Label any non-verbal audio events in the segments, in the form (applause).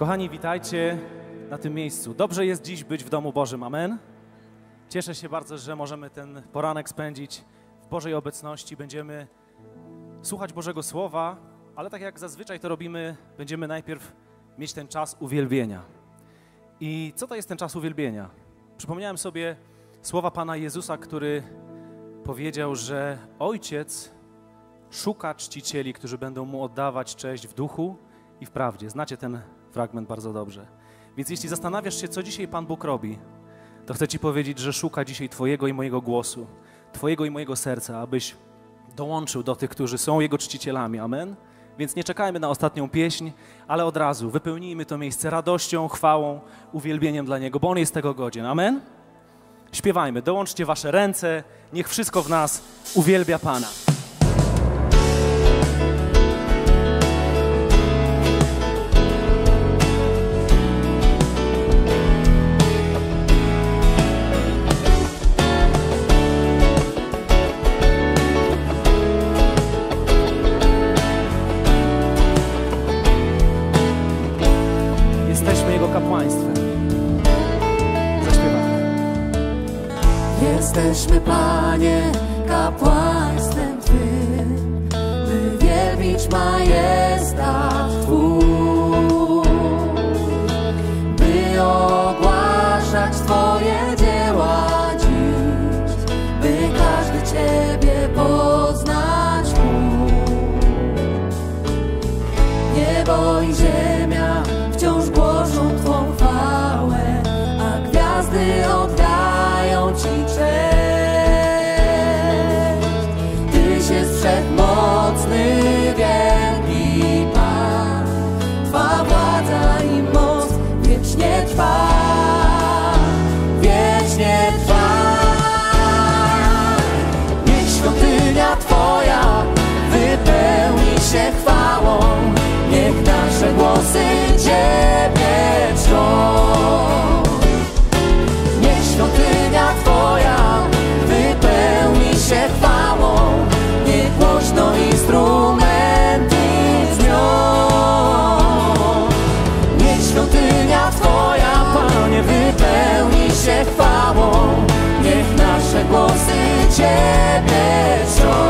Kochani, witajcie na tym miejscu. Dobrze jest dziś być w domu Bożym. Amen. Cieszę się bardzo, że możemy ten poranek spędzić w Bożej obecności. Będziemy słuchać Bożego Słowa, ale tak jak zazwyczaj to robimy, będziemy najpierw mieć ten czas uwielbienia. I co to jest ten czas uwielbienia? Przypomniałem sobie słowa Pana Jezusa, który powiedział, że Ojciec szuka czcicieli, którzy będą Mu oddawać cześć w duchu i w prawdzie. Znacie ten fragment bardzo dobrze. Więc jeśli zastanawiasz się, co dzisiaj Pan Bóg robi, to chcę Ci powiedzieć, że szuka dzisiaj Twojego i mojego głosu, Twojego i mojego serca, abyś dołączył do tych, którzy są Jego czcicielami. Amen? Więc nie czekajmy na ostatnią pieśń, ale od razu wypełnijmy to miejsce radością, chwałą, uwielbieniem dla Niego, bo On jest tego godzien. Amen? Śpiewajmy, dołączcie Wasze ręce, niech wszystko w nas uwielbia Pana. Panie, kapłaństwem Twym, by wielbić majestat Ciebie czczą. Niech świątynia Twoja wypełni się chwałą, niech głośno instrumenty brzmią. Niech świątynia Twoja, Panie, wypełni się chwałą, niech nasze głosy Ciebie czczą.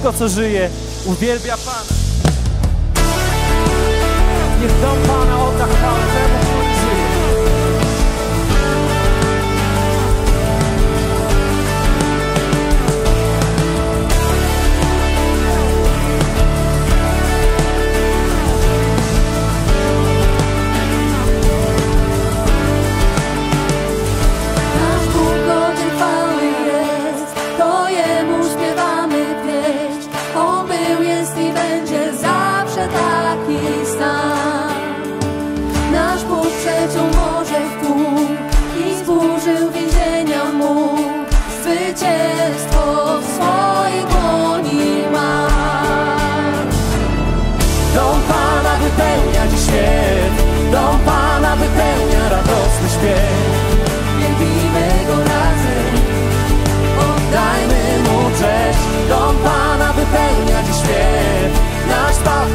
Wszystko, co żyje, uwielbia Pana. Niech dom Pana odda chwałę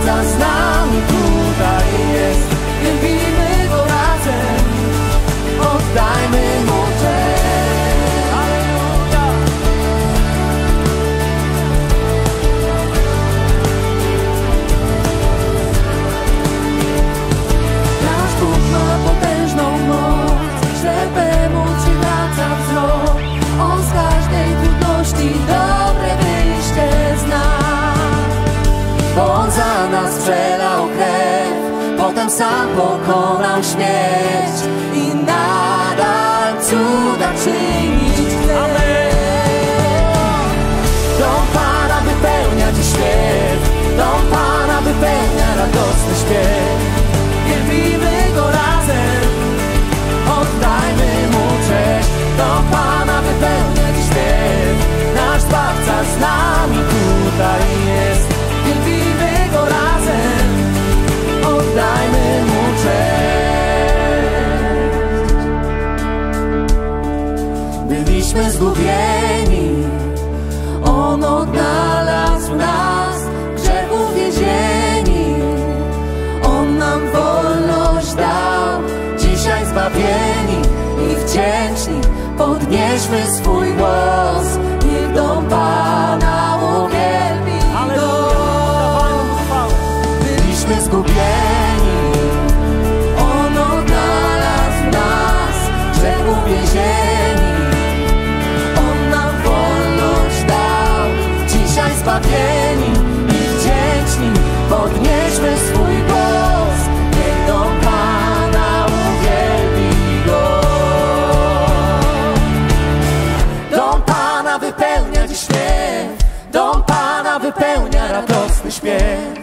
last night. Podnieśmy swój głos. Yeah.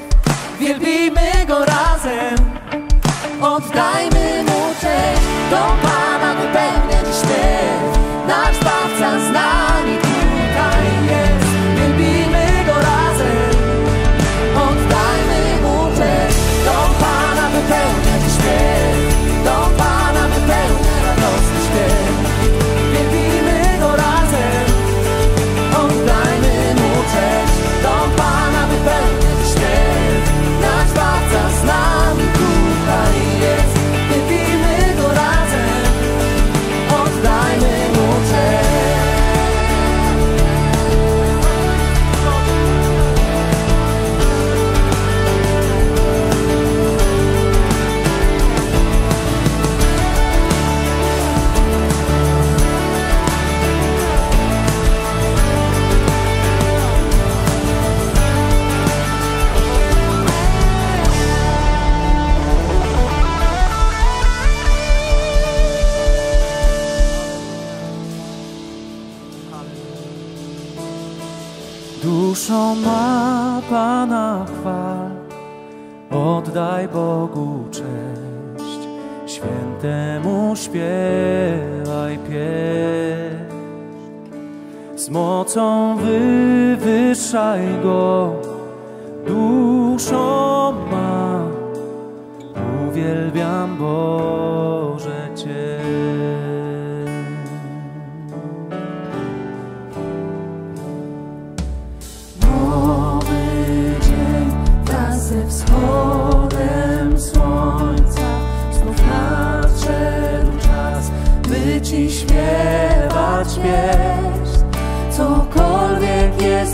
śpiewaj pieśń. Z mocą wywyższaj Go,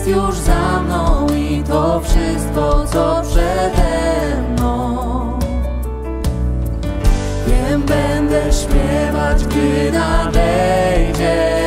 już za mną i to wszystko, co przede mną. Wiem, będę śpiewać, gdy nadejdzie.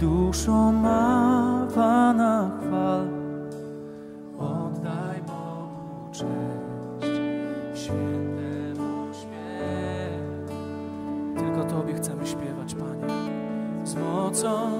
duszo ma Pana chwal. Oddaj Bogu cześć, świętemu śpiew. Tylko Tobie chcemy śpiewać, Panie, z mocą.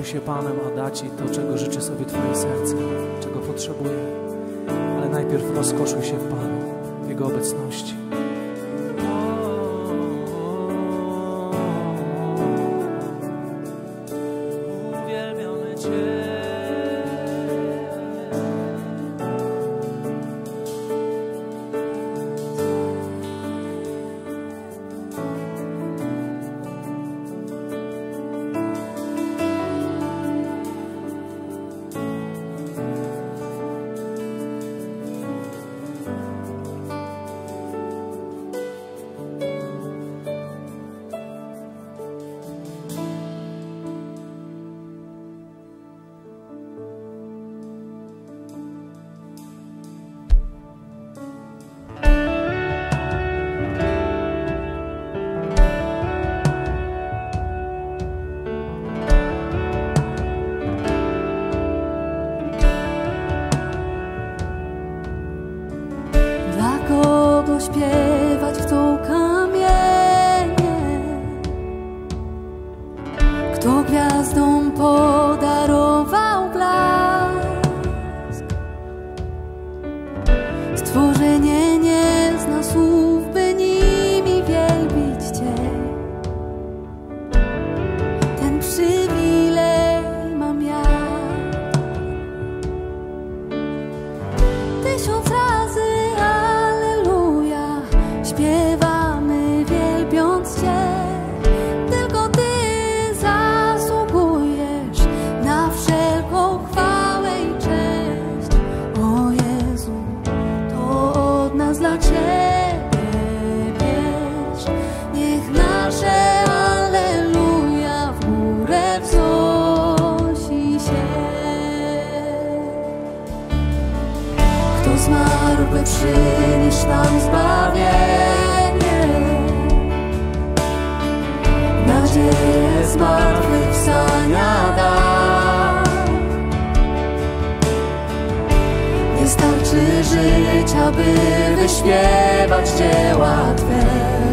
Poczuj się Panem, a da Ci to, czego życzy sobie Twoje serce, czego potrzebuje. Ale najpierw rozkoszuj się Panu, Jego obecności. by wyśpiewać dzieła Twe.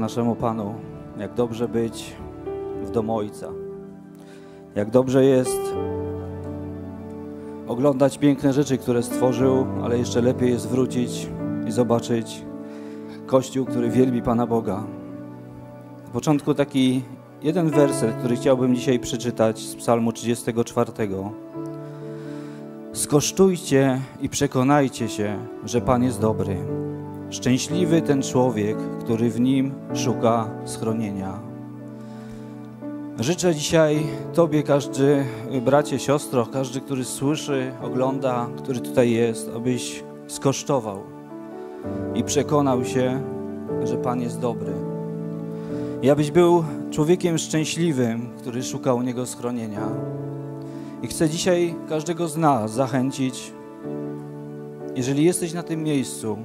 Naszemu Panu. Jak dobrze być w domu Ojca. Jak dobrze jest oglądać piękne rzeczy, które stworzył, ale jeszcze lepiej jest wrócić i zobaczyć Kościół, który wielbi Pana Boga. W początku taki jeden werset, który chciałbym dzisiaj przeczytać z Psalmu 34. Skosztujcie i przekonajcie się, że Pan jest dobry. Szczęśliwy ten człowiek, który w nim szuka schronienia. Życzę dzisiaj Tobie, każdy bracie, siostro, każdy, który słyszy, ogląda, który tutaj jest, abyś skosztował i przekonał się, że Pan jest dobry. I abyś był człowiekiem szczęśliwym, który szuka u Niego schronienia. I chcę dzisiaj każdego z nas zachęcić, jeżeli jesteś na tym miejscu,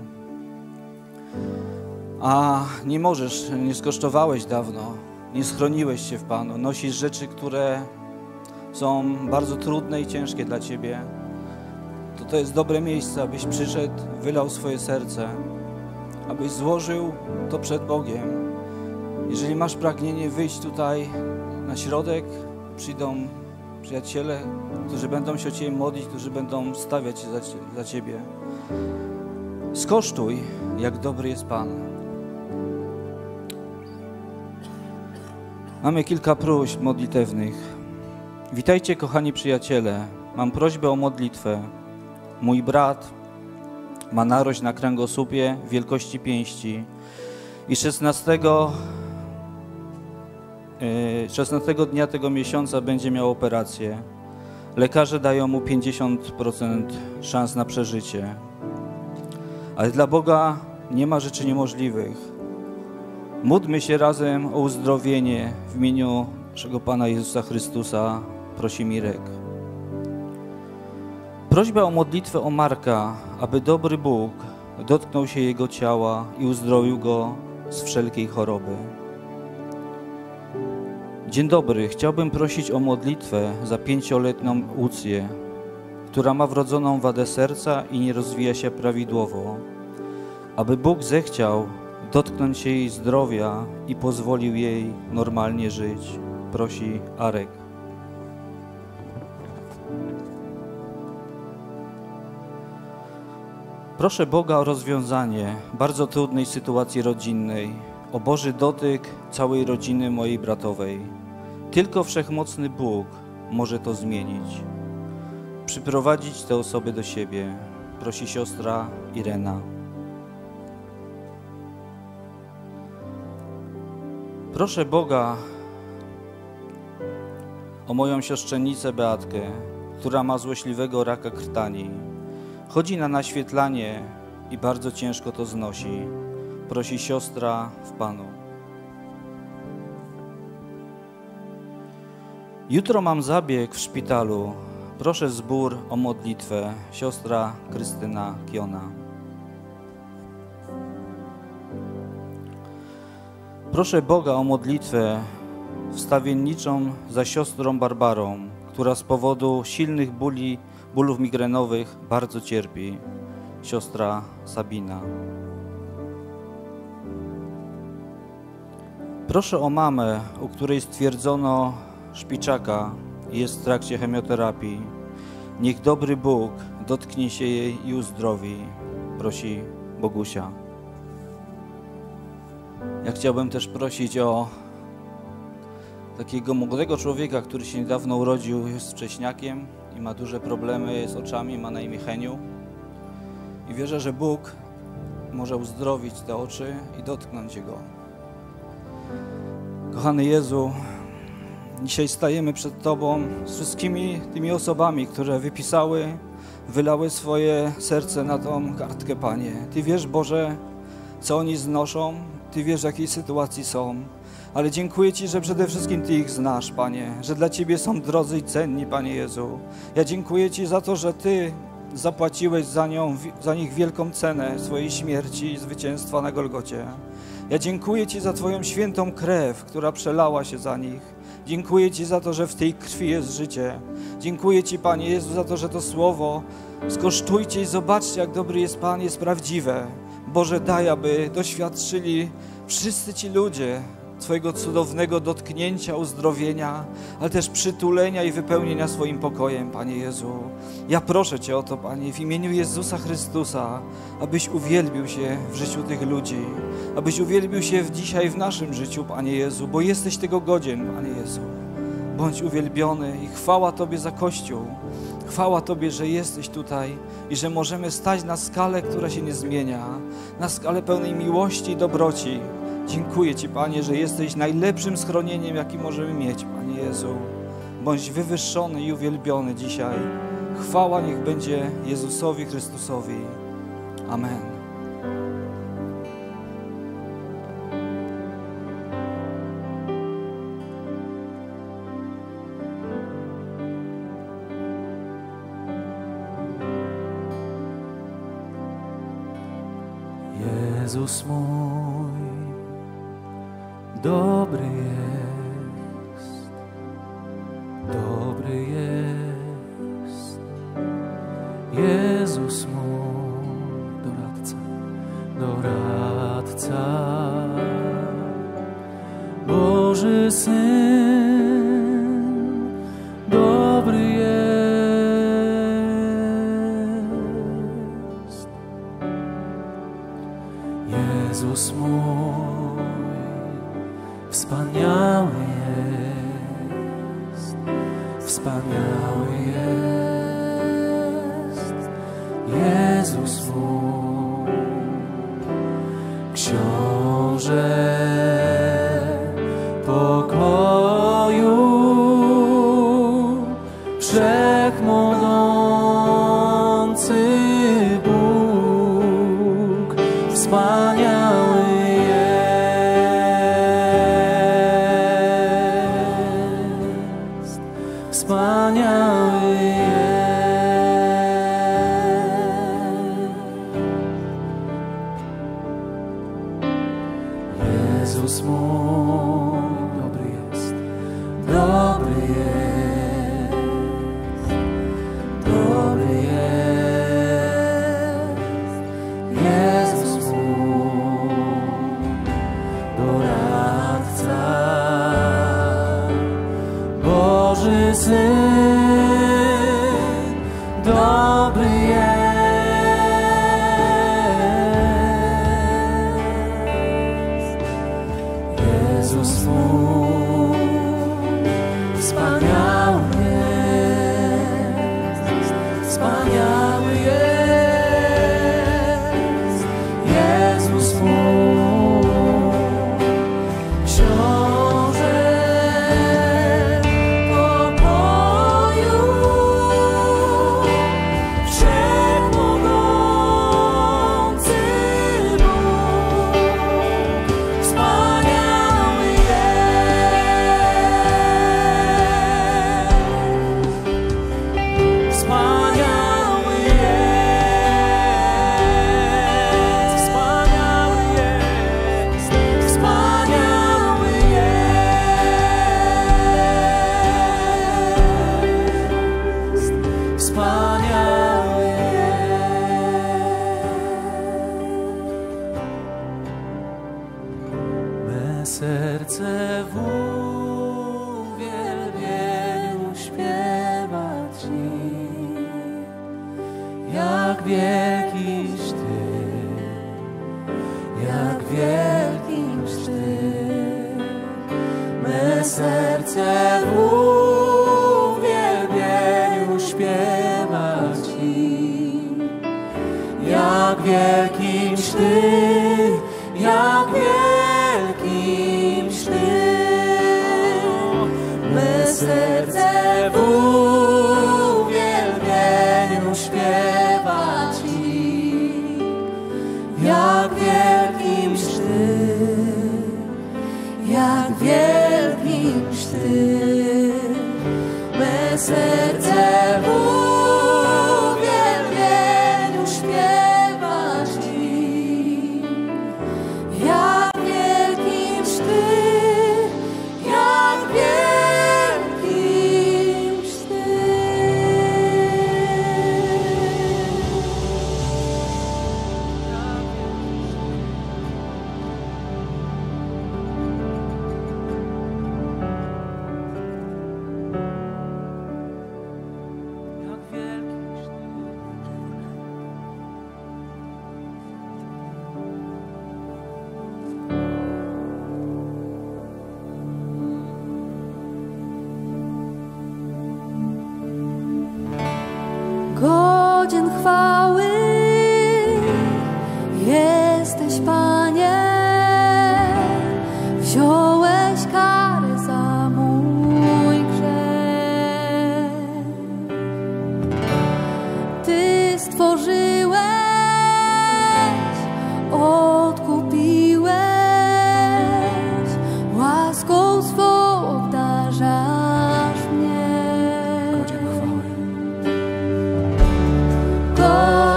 a nie możesz, nie skosztowałeś dawno, nie schroniłeś się w Panu, nosisz rzeczy, które są bardzo trudne i ciężkie dla Ciebie, to to jest dobre miejsce, abyś przyszedł, wylał swoje serce, abyś złożył to przed Bogiem. Jeżeli masz pragnienie wyjść tutaj na środek, przyjdą przyjaciele, którzy będą się o Ciebie modlić, którzy będą stawiać się za, za Ciebie. Skosztuj, jak dobry jest Pan. Mamy kilka próśb modlitewnych. Witajcie, kochani przyjaciele. Mam prośbę o modlitwę. Mój brat ma narość na kręgosłupie wielkości pięści i 16, 16 dnia tego miesiąca będzie miał operację. Lekarze dają mu 50% szans na przeżycie. Ale dla Boga nie ma rzeczy niemożliwych. Módlmy się razem o uzdrowienie w imieniu naszego Pana Jezusa Chrystusa, prosi Mirek. Prośba o modlitwę o Marka, aby dobry Bóg dotknął się jego ciała i uzdrowił go z wszelkiej choroby. Dzień dobry, chciałbym prosić o modlitwę za pięcioletnią Łucję, która ma wrodzoną wadę serca i nie rozwija się prawidłowo. Aby Bóg zechciał dotknąć jej zdrowia i pozwolił jej normalnie żyć, prosi Arek. Proszę Boga o rozwiązanie bardzo trudnej sytuacji rodzinnej, o Boży dotyk całej rodziny mojej bratowej. Tylko wszechmocny Bóg może to zmienić. Przyprowadzić te osoby do siebie, prosi siostra Irena. Proszę Boga o moją siostrzenicę Beatkę, która ma złośliwego raka krtani. Chodzi na naświetlanie i bardzo ciężko to znosi. Prosi siostra w Panu. Jutro mam zabieg w szpitalu. Proszę zbór o modlitwę. Siostra Krystyna Kiona. Proszę Boga o modlitwę wstawienniczą za siostrą Barbarą, która z powodu silnych bóli, bólów migrenowych bardzo cierpi. Siostra Sabina. Proszę o mamę, u której stwierdzono szpiczaka i jest w trakcie chemioterapii. Niech dobry Bóg dotknie się jej i uzdrowi, prosi Bogusia. Ja chciałbym też prosić o takiego młodego człowieka, który się niedawno urodził, jest wcześniakiem i ma duże problemy z oczami, ma na imię Heniu. I wierzę, że Bóg może uzdrowić te oczy i dotknąć Jego. Kochany Jezu, dzisiaj stajemy przed Tobą z wszystkimi tymi osobami, które wypisały, wylały swoje serce na tą kartkę, Panie. Ty wiesz, Boże, co oni znoszą, Ty wiesz, w jakiej sytuacji są. Ale dziękuję Ci, że przede wszystkim Ty ich znasz, Panie, że dla Ciebie są drodzy i cenni, Panie Jezu. Ja dziękuję Ci za to, że Ty zapłaciłeś za, nią, za nich wielką cenę swojej śmierci i zwycięstwa na Golgocie. Ja dziękuję Ci za Twoją świętą krew, która przelała się za nich. Dziękuję Ci za to, że w tej krwi jest życie. Dziękuję Ci, Panie Jezu, za to, że to słowo skosztujcie i zobaczcie, jak dobry jest Pan, jest prawdziwe. Boże, daj, aby doświadczyli wszyscy ci ludzie Twojego cudownego dotknięcia, uzdrowienia, ale też przytulenia i wypełnienia swoim pokojem, Panie Jezu. Ja proszę Cię o to, Panie, w imieniu Jezusa Chrystusa, abyś uwielbił się w życiu tych ludzi, abyś uwielbił się w dzisiaj w naszym życiu, Panie Jezu, bo jesteś tego godzien, Panie Jezu. Bądź uwielbiony i chwała Tobie za Kościół. Chwała Tobie, że jesteś tutaj i że możemy stać na skalę, która się nie zmienia, na skalę pełnej miłości i dobroci. Dziękuję Ci, Panie, że jesteś najlepszym schronieniem, jaki możemy mieć, Panie Jezu. Bądź wywyższony i uwielbiony dzisiaj. Chwała niech będzie Jezusowi Chrystusowi. Amen. Jezus mój, dobry jest, dobry jest. Jezus mój, dobry jest, dobry jest,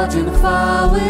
Godzien chwały.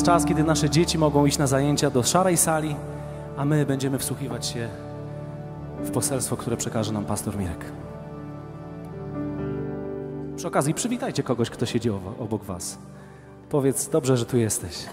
Jest czas, kiedy nasze dzieci mogą iść na zajęcia do szarej sali, a my będziemy wsłuchiwać się w poselstwo, które przekaże nam pastor Mirek. Przy okazji przywitajcie kogoś, kto siedzi obok was. Powiedz, dobrze, że tu jesteś.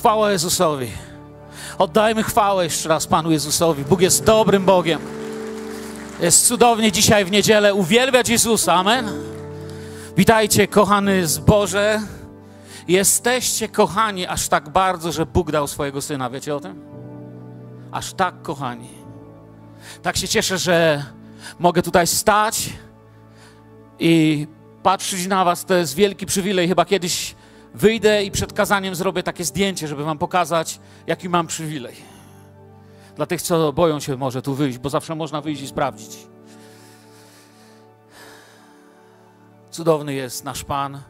Chwała Jezusowi. Oddajmy chwałę jeszcze raz Panu Jezusowi. Bóg jest dobrym Bogiem. Jest cudownie dzisiaj w niedzielę uwielbiać Jezusa. Amen. Witajcie, kochany zboże. Jesteście kochani aż tak bardzo, że Bóg dał swojego Syna. Wiecie o tym? Aż tak kochani. Tak się cieszę, że mogę tutaj stać i patrzeć na was. To jest wielki przywilej. Chyba kiedyś wyjdę i przed kazaniem zrobię takie zdjęcie, żeby wam pokazać, jaki mam przywilej. Dla tych, co boją się może tu wyjść, bo zawsze można wyjść i sprawdzić. Cudowny jest nasz Pan.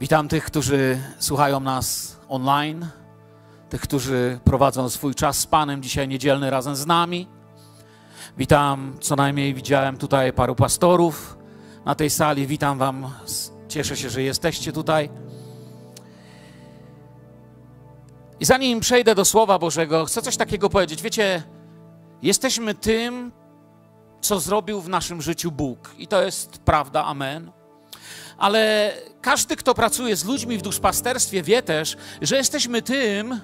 Witam tych, którzy słuchają nas online, tych, którzy prowadzą swój czas z Panem dzisiaj niedzielny razem z nami. Witam, co najmniej widziałem tutaj paru pastorów na tej sali. Witam Wam. Cieszę się, że jesteście tutaj. I zanim przejdę do Słowa Bożego, chcę coś takiego powiedzieć. Wiecie, jesteśmy tym, co zrobił w naszym życiu Bóg. I to jest prawda, amen. Ale każdy, kto pracuje z ludźmi w duszpasterstwie, wie też, że jesteśmy tym,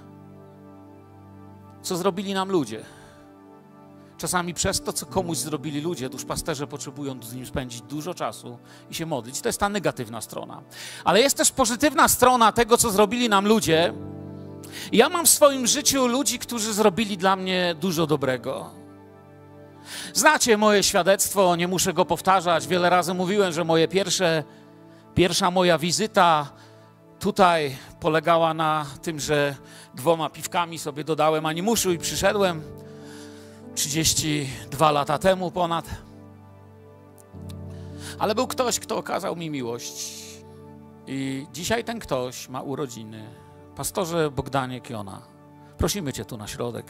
co zrobili nam ludzie. Czasami przez to, co komuś zrobili ludzie, duszpasterze potrzebują z nim spędzić dużo czasu i się modlić. To jest ta negatywna strona. Ale jest też pozytywna strona tego, co zrobili nam ludzie. Ja mam w swoim życiu ludzi, którzy zrobili dla mnie dużo dobrego. Znacie moje świadectwo, nie muszę go powtarzać. Wiele razy mówiłem, że moje pierwsze, pierwsza moja wizyta tutaj polegała na tym, że dwoma piwkami sobie dodałem animuszu i przyszedłem. 32 lata temu ponad. Ale był ktoś, kto okazał mi miłość. I dzisiaj ten ktoś ma urodziny. Pastorze Bogdanie Kiona, prosimy Cię tu na środek.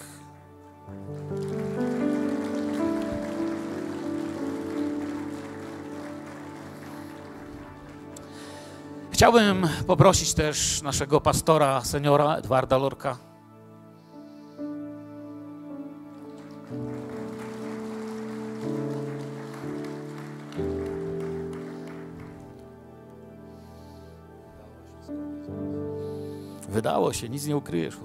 Chciałbym poprosić też naszego pastora, seniora Edwarda Lorka. Wydało się, nic nie ukryjesz.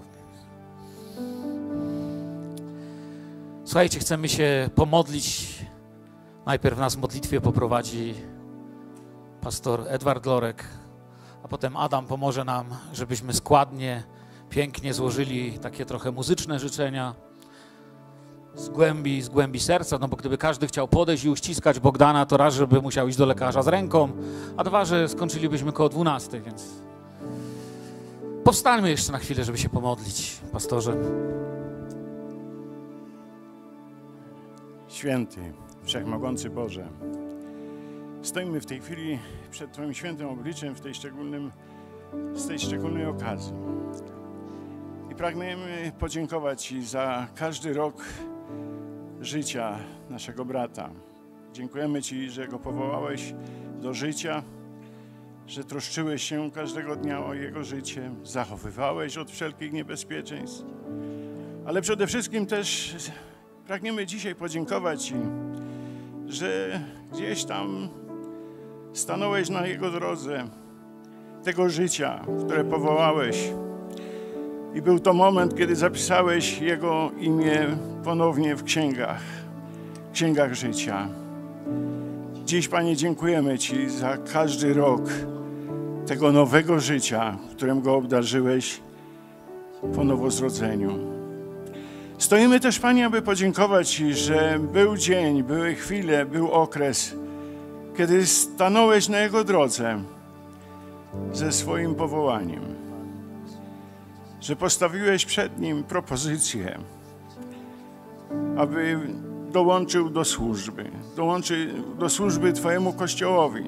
Słuchajcie, chcemy się pomodlić. Najpierw nas w modlitwie poprowadzi pastor Edward Lorek, a potem Adam pomoże nam, żebyśmy składnie, pięknie złożyli takie trochę muzyczne życzenia z głębi, z głębi serca, no bo gdyby każdy chciał podejść i uściskać Bogdana, to raz, żeby musiał iść do lekarza z ręką, a dwa, że skończylibyśmy koło 12, więc Powstańmy jeszcze na chwilę, żeby się pomodlić, pastorze. Święty, Wszechmogący Boże, stoimy w tej chwili przed Twoim świętym obliczem w tej szczególnym, z tej szczególnej okazji. I pragniemy podziękować Ci za każdy rok życia naszego brata. Dziękujemy Ci, że go powołałeś do życia, że troszczyłeś się każdego dnia o jego życie, zachowywałeś od wszelkich niebezpieczeństw. Ale przede wszystkim też pragniemy dzisiaj podziękować Ci, że gdzieś tam stanąłeś na jego drodze tego życia, które powołałeś. I był to moment, kiedy zapisałeś jego imię ponownie w księgach, księgach życia. Dziś, Panie, dziękujemy Ci za każdy rok tego nowego życia, którym go obdarzyłeś po nowozrodzeniu. Stoimy też, Panie, aby podziękować Ci, że był dzień, były chwile, był okres, kiedy stanąłeś na Jego drodze, ze swoim powołaniem, że postawiłeś przed nim propozycję, aby dołączył do służby, dołączył do służby Twojemu Kościołowi,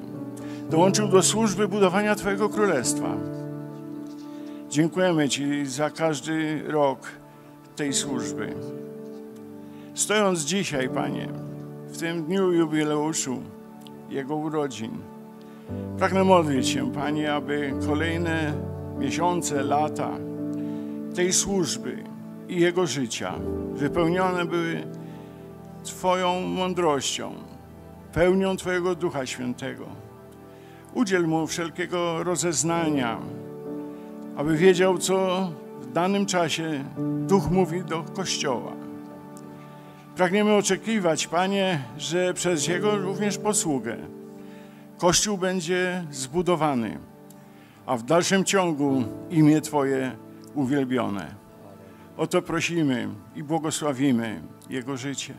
dołączył do służby budowania Twojego Królestwa. Dziękujemy Ci za każdy rok tej służby. Stojąc dzisiaj, Panie, w tym dniu jubileuszu Jego urodzin, pragnę modlić się, Panie, aby kolejne miesiące, lata tej służby i Jego życia wypełnione były Twoją mądrością, pełnią Twojego Ducha Świętego. Udziel Mu wszelkiego rozeznania, aby wiedział, co w danym czasie Duch mówi do Kościoła. Pragniemy oczekiwać, Panie, że przez Jego również posługę Kościół będzie zbudowany, a w dalszym ciągu imię Twoje uwielbione. O to prosimy i błogosławimy Jego życie.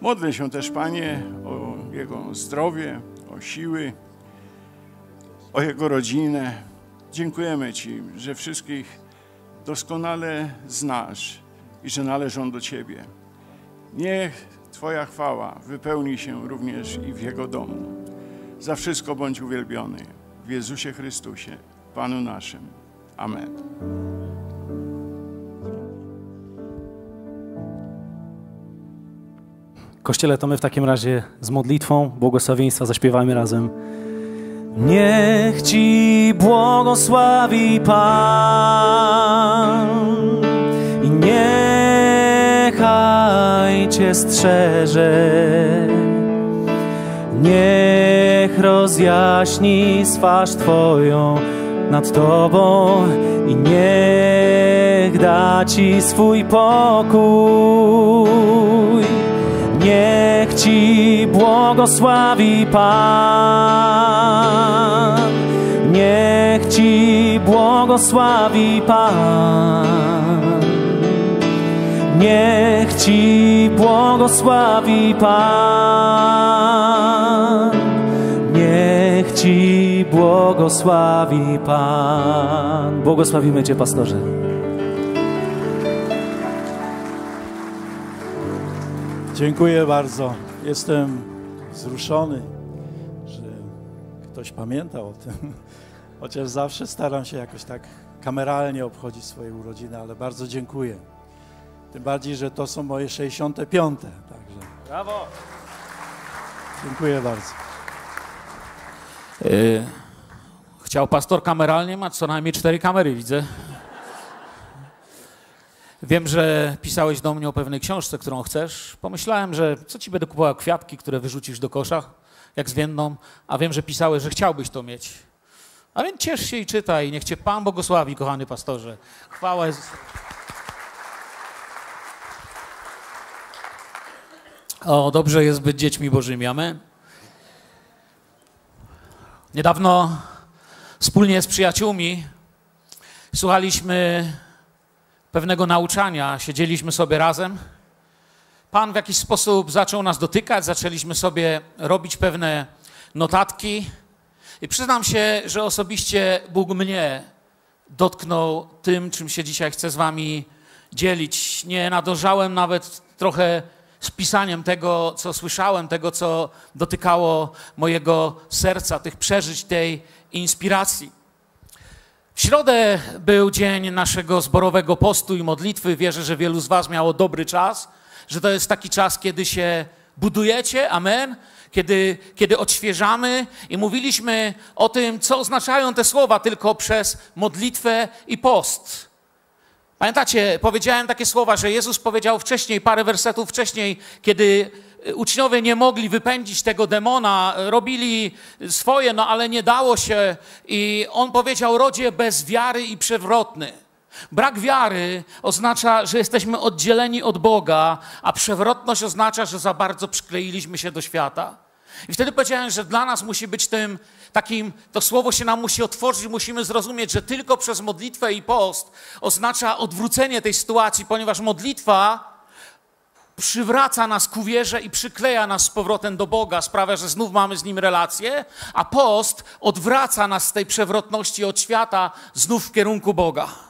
Modlę się też, Panie, o Jego zdrowie, o siły, o Jego rodzinę. Dziękujemy Ci, że wszystkich doskonale znasz i że należą do Ciebie. Niech Twoja chwała wypełni się również i w Jego domu. Za wszystko bądź uwielbiony w Jezusie Chrystusie, Panu naszym. Amen. Kościele, to my w takim razie z modlitwą błogosławieństwa zaśpiewamy razem. Niech Ci błogosławi Pan i niechaj Cię strzeże. Niech rozjaśni twarz Twoją nad Tobą i niech da Ci swój pokój. Niech Ci błogosławi Pan. Niech Ci błogosławi Pan. Niech Ci błogosławi Pan. Niech Ci błogosławi Pan. Błogosławimy Cię, pastorze. Dziękuję bardzo. Jestem wzruszony, że ktoś pamięta o tym. (laughs) Chociaż zawsze staram się jakoś tak kameralnie obchodzić swoje urodziny, ale bardzo dziękuję. Tym bardziej, że to są moje 65. Także Brawo! dziękuję bardzo. Y, Chciał pastor kameralnie, ma co najmniej cztery kamery, widzę. Wiem, że pisałeś do mnie o pewnej książce, którą chcesz. Pomyślałem, że co ci będę kupował kwiatki, które wyrzucisz do kosza, jak zwienną, a wiem, że pisałeś, że chciałbyś to mieć. A więc ciesz się i czytaj. Niech cię Pan błogosławi, kochany pastorze. Chwała. O, dobrze jest być dziećmi Bożymi. Amen. Niedawno wspólnie z przyjaciółmi słuchaliśmy pewnego nauczania, siedzieliśmy sobie razem. Pan w jakiś sposób zaczął nas dotykać, zaczęliśmy sobie robić pewne notatki. I przyznam się, że osobiście Bóg mnie dotknął tym, czym się dzisiaj chcę z Wami dzielić. Nie nadążałem nawet trochę z pisaniem tego, co słyszałem, tego, co dotykało mojego serca, tych przeżyć, tej inspiracji. Środę był dzień naszego zborowego postu i modlitwy. Wierzę, że wielu z Was miało dobry czas, że to jest taki czas, kiedy się budujecie, amen, kiedy, kiedy odświeżamy i mówiliśmy o tym, co oznaczają te słowa tylko przez modlitwę i post. Pamiętacie, powiedziałem takie słowa, że Jezus powiedział wcześniej, parę wersetów wcześniej, kiedy uczniowie nie mogli wypędzić tego demona, robili swoje, no ale nie dało się. I on powiedział: Rodzie bez wiary i przewrotny. Brak wiary oznacza, że jesteśmy oddzieleni od Boga, a przewrotność oznacza, że za bardzo przykleiliśmy się do świata. I wtedy powiedziałem, że dla nas musi być tym takim, to słowo się nam musi otworzyć, musimy zrozumieć, że tylko przez modlitwę i post oznacza odwrócenie tej sytuacji, ponieważ modlitwa przywraca nas ku wierze i przykleja nas z powrotem do Boga, sprawia, że znów mamy z Nim relację, a post odwraca nas z tej przewrotności od świata znów w kierunku Boga.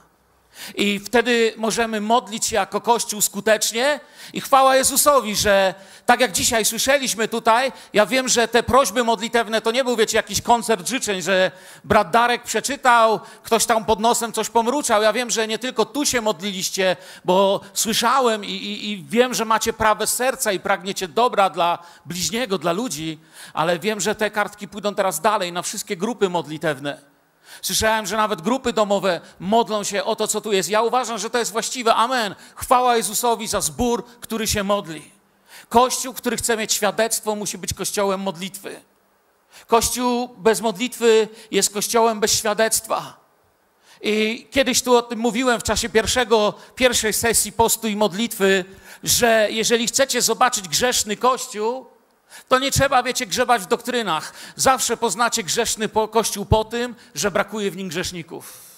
I wtedy możemy modlić się jako Kościół skutecznie i chwała Jezusowi, że tak jak dzisiaj słyszeliśmy tutaj, ja wiem, że te prośby modlitewne to nie był, wiecie, jakiś koncert życzeń, że brat Darek przeczytał, ktoś tam pod nosem coś pomruczał. Ja wiem, że nie tylko tu się modliliście, bo słyszałem i, i, i wiem, że macie prawe serca i pragniecie dobra dla bliźniego, dla ludzi, ale wiem, że te kartki pójdą teraz dalej na wszystkie grupy modlitewne. Słyszałem, że nawet grupy domowe modlą się o to, co tu jest. Ja uważam, że to jest właściwe. Amen. Chwała Jezusowi za zbór, który się modli. Kościół, który chce mieć świadectwo, musi być kościołem modlitwy. Kościół bez modlitwy jest kościołem bez świadectwa. I kiedyś tu o tym mówiłem w czasie pierwszego, pierwszej sesji postu i modlitwy, że jeżeli chcecie zobaczyć grzeszny kościół, to nie trzeba, wiecie, grzebać w doktrynach. Zawsze poznacie grzeszny kościół po tym, że brakuje w nim grzeszników.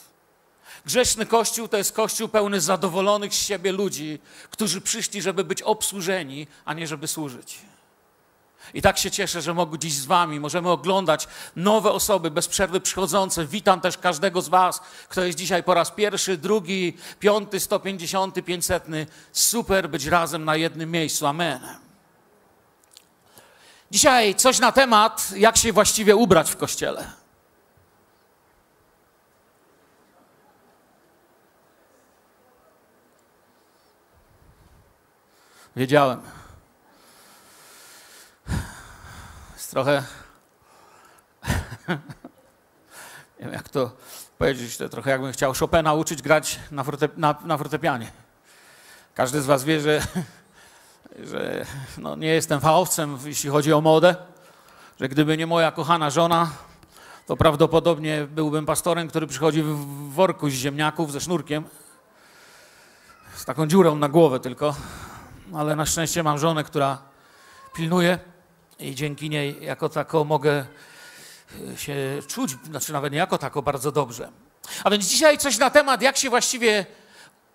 Grzeszny kościół to jest kościół pełny zadowolonych z siebie ludzi, którzy przyszli, żeby być obsłużeni, a nie żeby służyć. I tak się cieszę, że mogę dziś z Wami. Możemy oglądać nowe osoby bez przerwy przychodzące. Witam też każdego z Was, kto jest dzisiaj po raz pierwszy, drugi, piąty, 150, 500. Super być razem na jednym miejscu. Amen. Dzisiaj coś na temat, jak się właściwie ubrać w kościele. Wiedziałem. Jest trochę. (laughs) Nie wiem, jak to powiedzieć, to trochę jakbym chciał Chopina uczyć grać na, forte, na, na fortepianie. Każdy z Was wie, że (laughs) że no, nie jestem fachowcem, jeśli chodzi o modę, że gdyby nie moja kochana żona, to prawdopodobnie byłbym pastorem, który przychodzi w worku z ziemniaków ze sznurkiem, z taką dziurą na głowę tylko. Ale na szczęście mam żonę, która pilnuje i dzięki niej jako tako mogę się czuć, znaczy nawet nie jako tako, bardzo dobrze. A więc dzisiaj coś na temat, jak się właściwie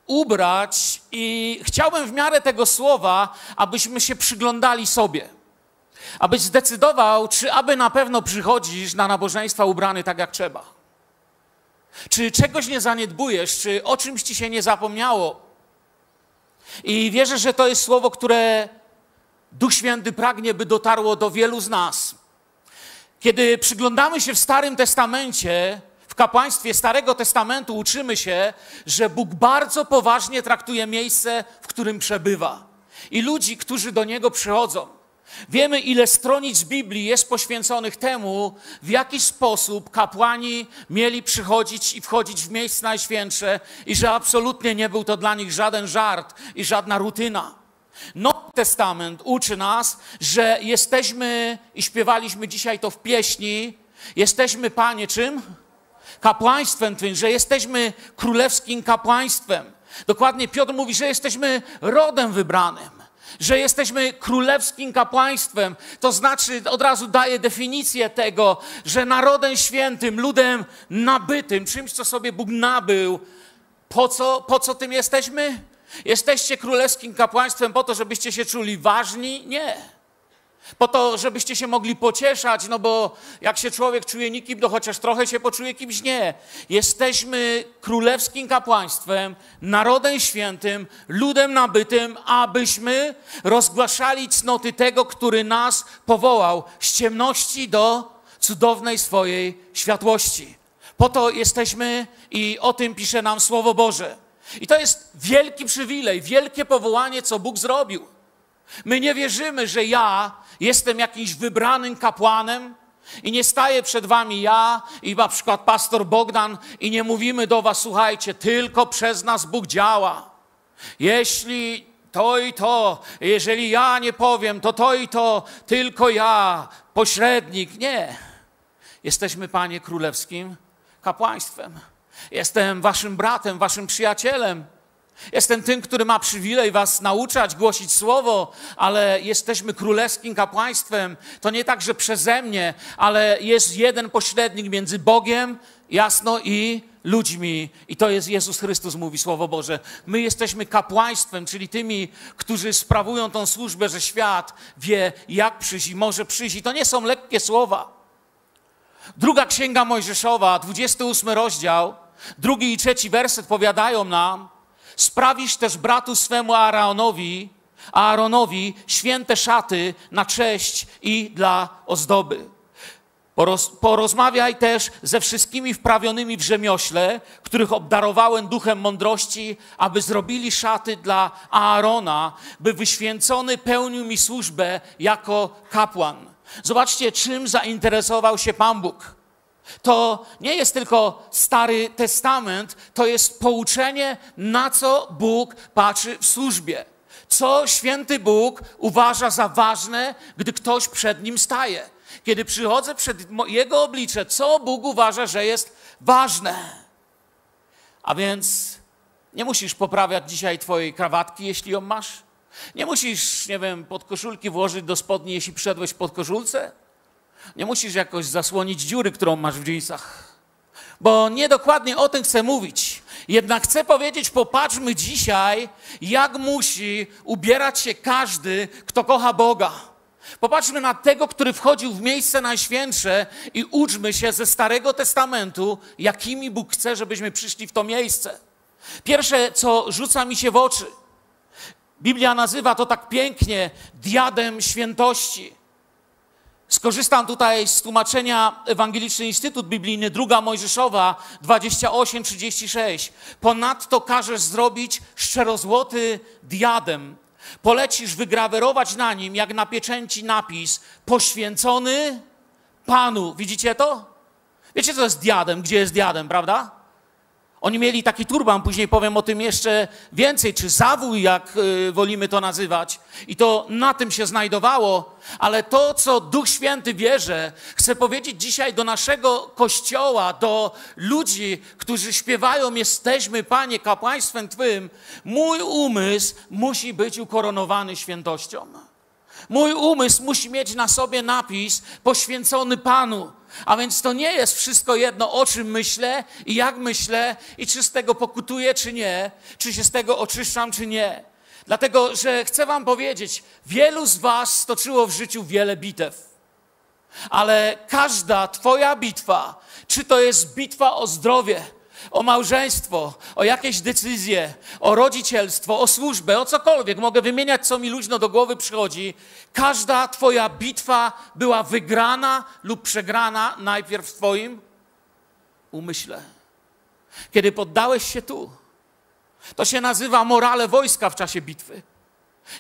ubrać i chciałbym w miarę tego słowa, abyśmy się przyglądali sobie. Abyś zdecydował, czy aby na pewno przychodzisz na nabożeństwa ubrany tak jak trzeba. Czy czegoś nie zaniedbujesz, czy o czymś ci się nie zapomniało. I wierzę, że to jest słowo, które Duch Święty pragnie, by dotarło do wielu z nas. Kiedy przyglądamy się w Starym Testamencie, kapłaństwie Starego Testamentu uczymy się, że Bóg bardzo poważnie traktuje miejsce, w którym przebywa i ludzi, którzy do Niego przychodzą. Wiemy, ile stronic Biblii jest poświęconych temu, w jaki sposób kapłani mieli przychodzić i wchodzić w miejsce najświętsze, i że absolutnie nie był to dla nich żaden żart i żadna rutyna. Nowy Testament uczy nas, że jesteśmy, i śpiewaliśmy dzisiaj to w pieśni, jesteśmy, Panie, czym? Kapłaństwem Twym, że jesteśmy królewskim kapłaństwem. Dokładnie Piotr mówi, że jesteśmy rodem wybranym, że jesteśmy królewskim kapłaństwem. To znaczy, od razu daje definicję tego, że narodem świętym, ludem nabytym, czymś, co sobie Bóg nabył. Po co, po co tym jesteśmy? Jesteście królewskim kapłaństwem po to, żebyście się czuli ważni? Nie. Po to, żebyście się mogli pocieszać, no bo jak się człowiek czuje nikim, to chociaż trochę się poczuje kimś nie. Jesteśmy królewskim kapłaństwem, narodem świętym, ludem nabytym, abyśmy rozgłaszali cnoty tego, który nas powołał z ciemności do cudownej swojej światłości. Po to jesteśmy i o tym pisze nam Słowo Boże. I to jest wielki przywilej, wielkie powołanie, co Bóg zrobił. My nie wierzymy, że ja jestem jakimś wybranym kapłanem i nie staję przed wami ja i na przykład pastor Bogdan i nie mówimy do was, słuchajcie, tylko przez nas Bóg działa. Jeśli to i to, jeżeli ja nie powiem, to to i to, tylko ja, pośrednik. Nie. Jesteśmy, Panie, królewskim kapłaństwem. Jestem waszym bratem, waszym przyjacielem. Jestem tym, który ma przywilej was nauczać, głosić słowo, ale jesteśmy królewskim kapłaństwem. To nie tak, że przeze mnie, ale jest jeden pośrednik między Bogiem, jasno, i ludźmi i to jest Jezus Chrystus, mówi Słowo Boże. My jesteśmy kapłaństwem, czyli tymi, którzy sprawują tą służbę, że świat wie, jak przyjść i może przyjść. I to nie są lekkie słowa. Druga Księga Mojżeszowa, 28 rozdział, drugi i trzeci werset powiadają nam, sprawisz też bratu swemu Aaronowi, Aaronowi święte szaty na cześć i dla ozdoby. Poroz, porozmawiaj też ze wszystkimi wprawionymi w rzemiośle, których obdarowałem duchem mądrości, aby zrobili szaty dla Aarona, by wyświęcony pełnił mi służbę jako kapłan. Zobaczcie, czym zainteresował się Pan Bóg. To nie jest tylko Stary Testament, to jest pouczenie, na co Bóg patrzy w służbie. Co święty Bóg uważa za ważne, gdy ktoś przed nim staje. Kiedy przychodzę przed Jego oblicze, co Bóg uważa, że jest ważne. A więc nie musisz poprawiać dzisiaj Twojej krawatki, jeśli ją masz. Nie musisz, nie wiem, podkoszulki włożyć do spodni, jeśli przyszedłeś pod koszulce. Nie musisz jakoś zasłonić dziury, którą masz w dżinsach. Bo nie dokładnie o tym chcę mówić. Jednak chcę powiedzieć, popatrzmy dzisiaj, jak musi ubierać się każdy, kto kocha Boga. Popatrzmy na tego, który wchodził w miejsce najświętsze i uczmy się ze Starego Testamentu, jakimi Bóg chce, żebyśmy przyszli w to miejsce. Pierwsze, co rzuca mi się w oczy, Biblia nazywa to tak pięknie diadem świętości. Skorzystam tutaj z tłumaczenia Ewangeliczny Instytut Biblijny, druga Mojżeszowa 28-36. Ponadto każesz zrobić szczerozłoty diadem. Polecisz wygrawerować na nim, jak na pieczęci, napis poświęcony Panu. Widzicie to? Wiecie, co jest diadem? Gdzie jest diadem, prawda? Oni mieli taki turban, później powiem o tym jeszcze więcej, czy zawój, jak y, wolimy to nazywać. I to na tym się znajdowało, ale to, co Duch Święty bierze, chcę powiedzieć dzisiaj do naszego kościoła, do ludzi, którzy śpiewają: Jesteśmy, Panie, kapłaństwem Twym. Mój umysł musi być ukoronowany świętością. Mój umysł musi mieć na sobie napis poświęcony Panu. A więc to nie jest wszystko jedno, o czym myślę i jak myślę, i czy z tego pokutuję, czy nie, czy się z tego oczyszczam, czy nie. Dlatego, że chcę Wam powiedzieć, wielu z Was stoczyło w życiu wiele bitew. Ale każda Twoja bitwa, czy to jest bitwa o zdrowie, o małżeństwo, o jakieś decyzje, o rodzicielstwo, o służbę, o cokolwiek. Mogę wymieniać, co mi luźno do głowy przychodzi. Każda Twoja bitwa była wygrana lub przegrana najpierw w Twoim umyśle. Kiedy poddałeś się tu, to się nazywa morale wojska w czasie bitwy.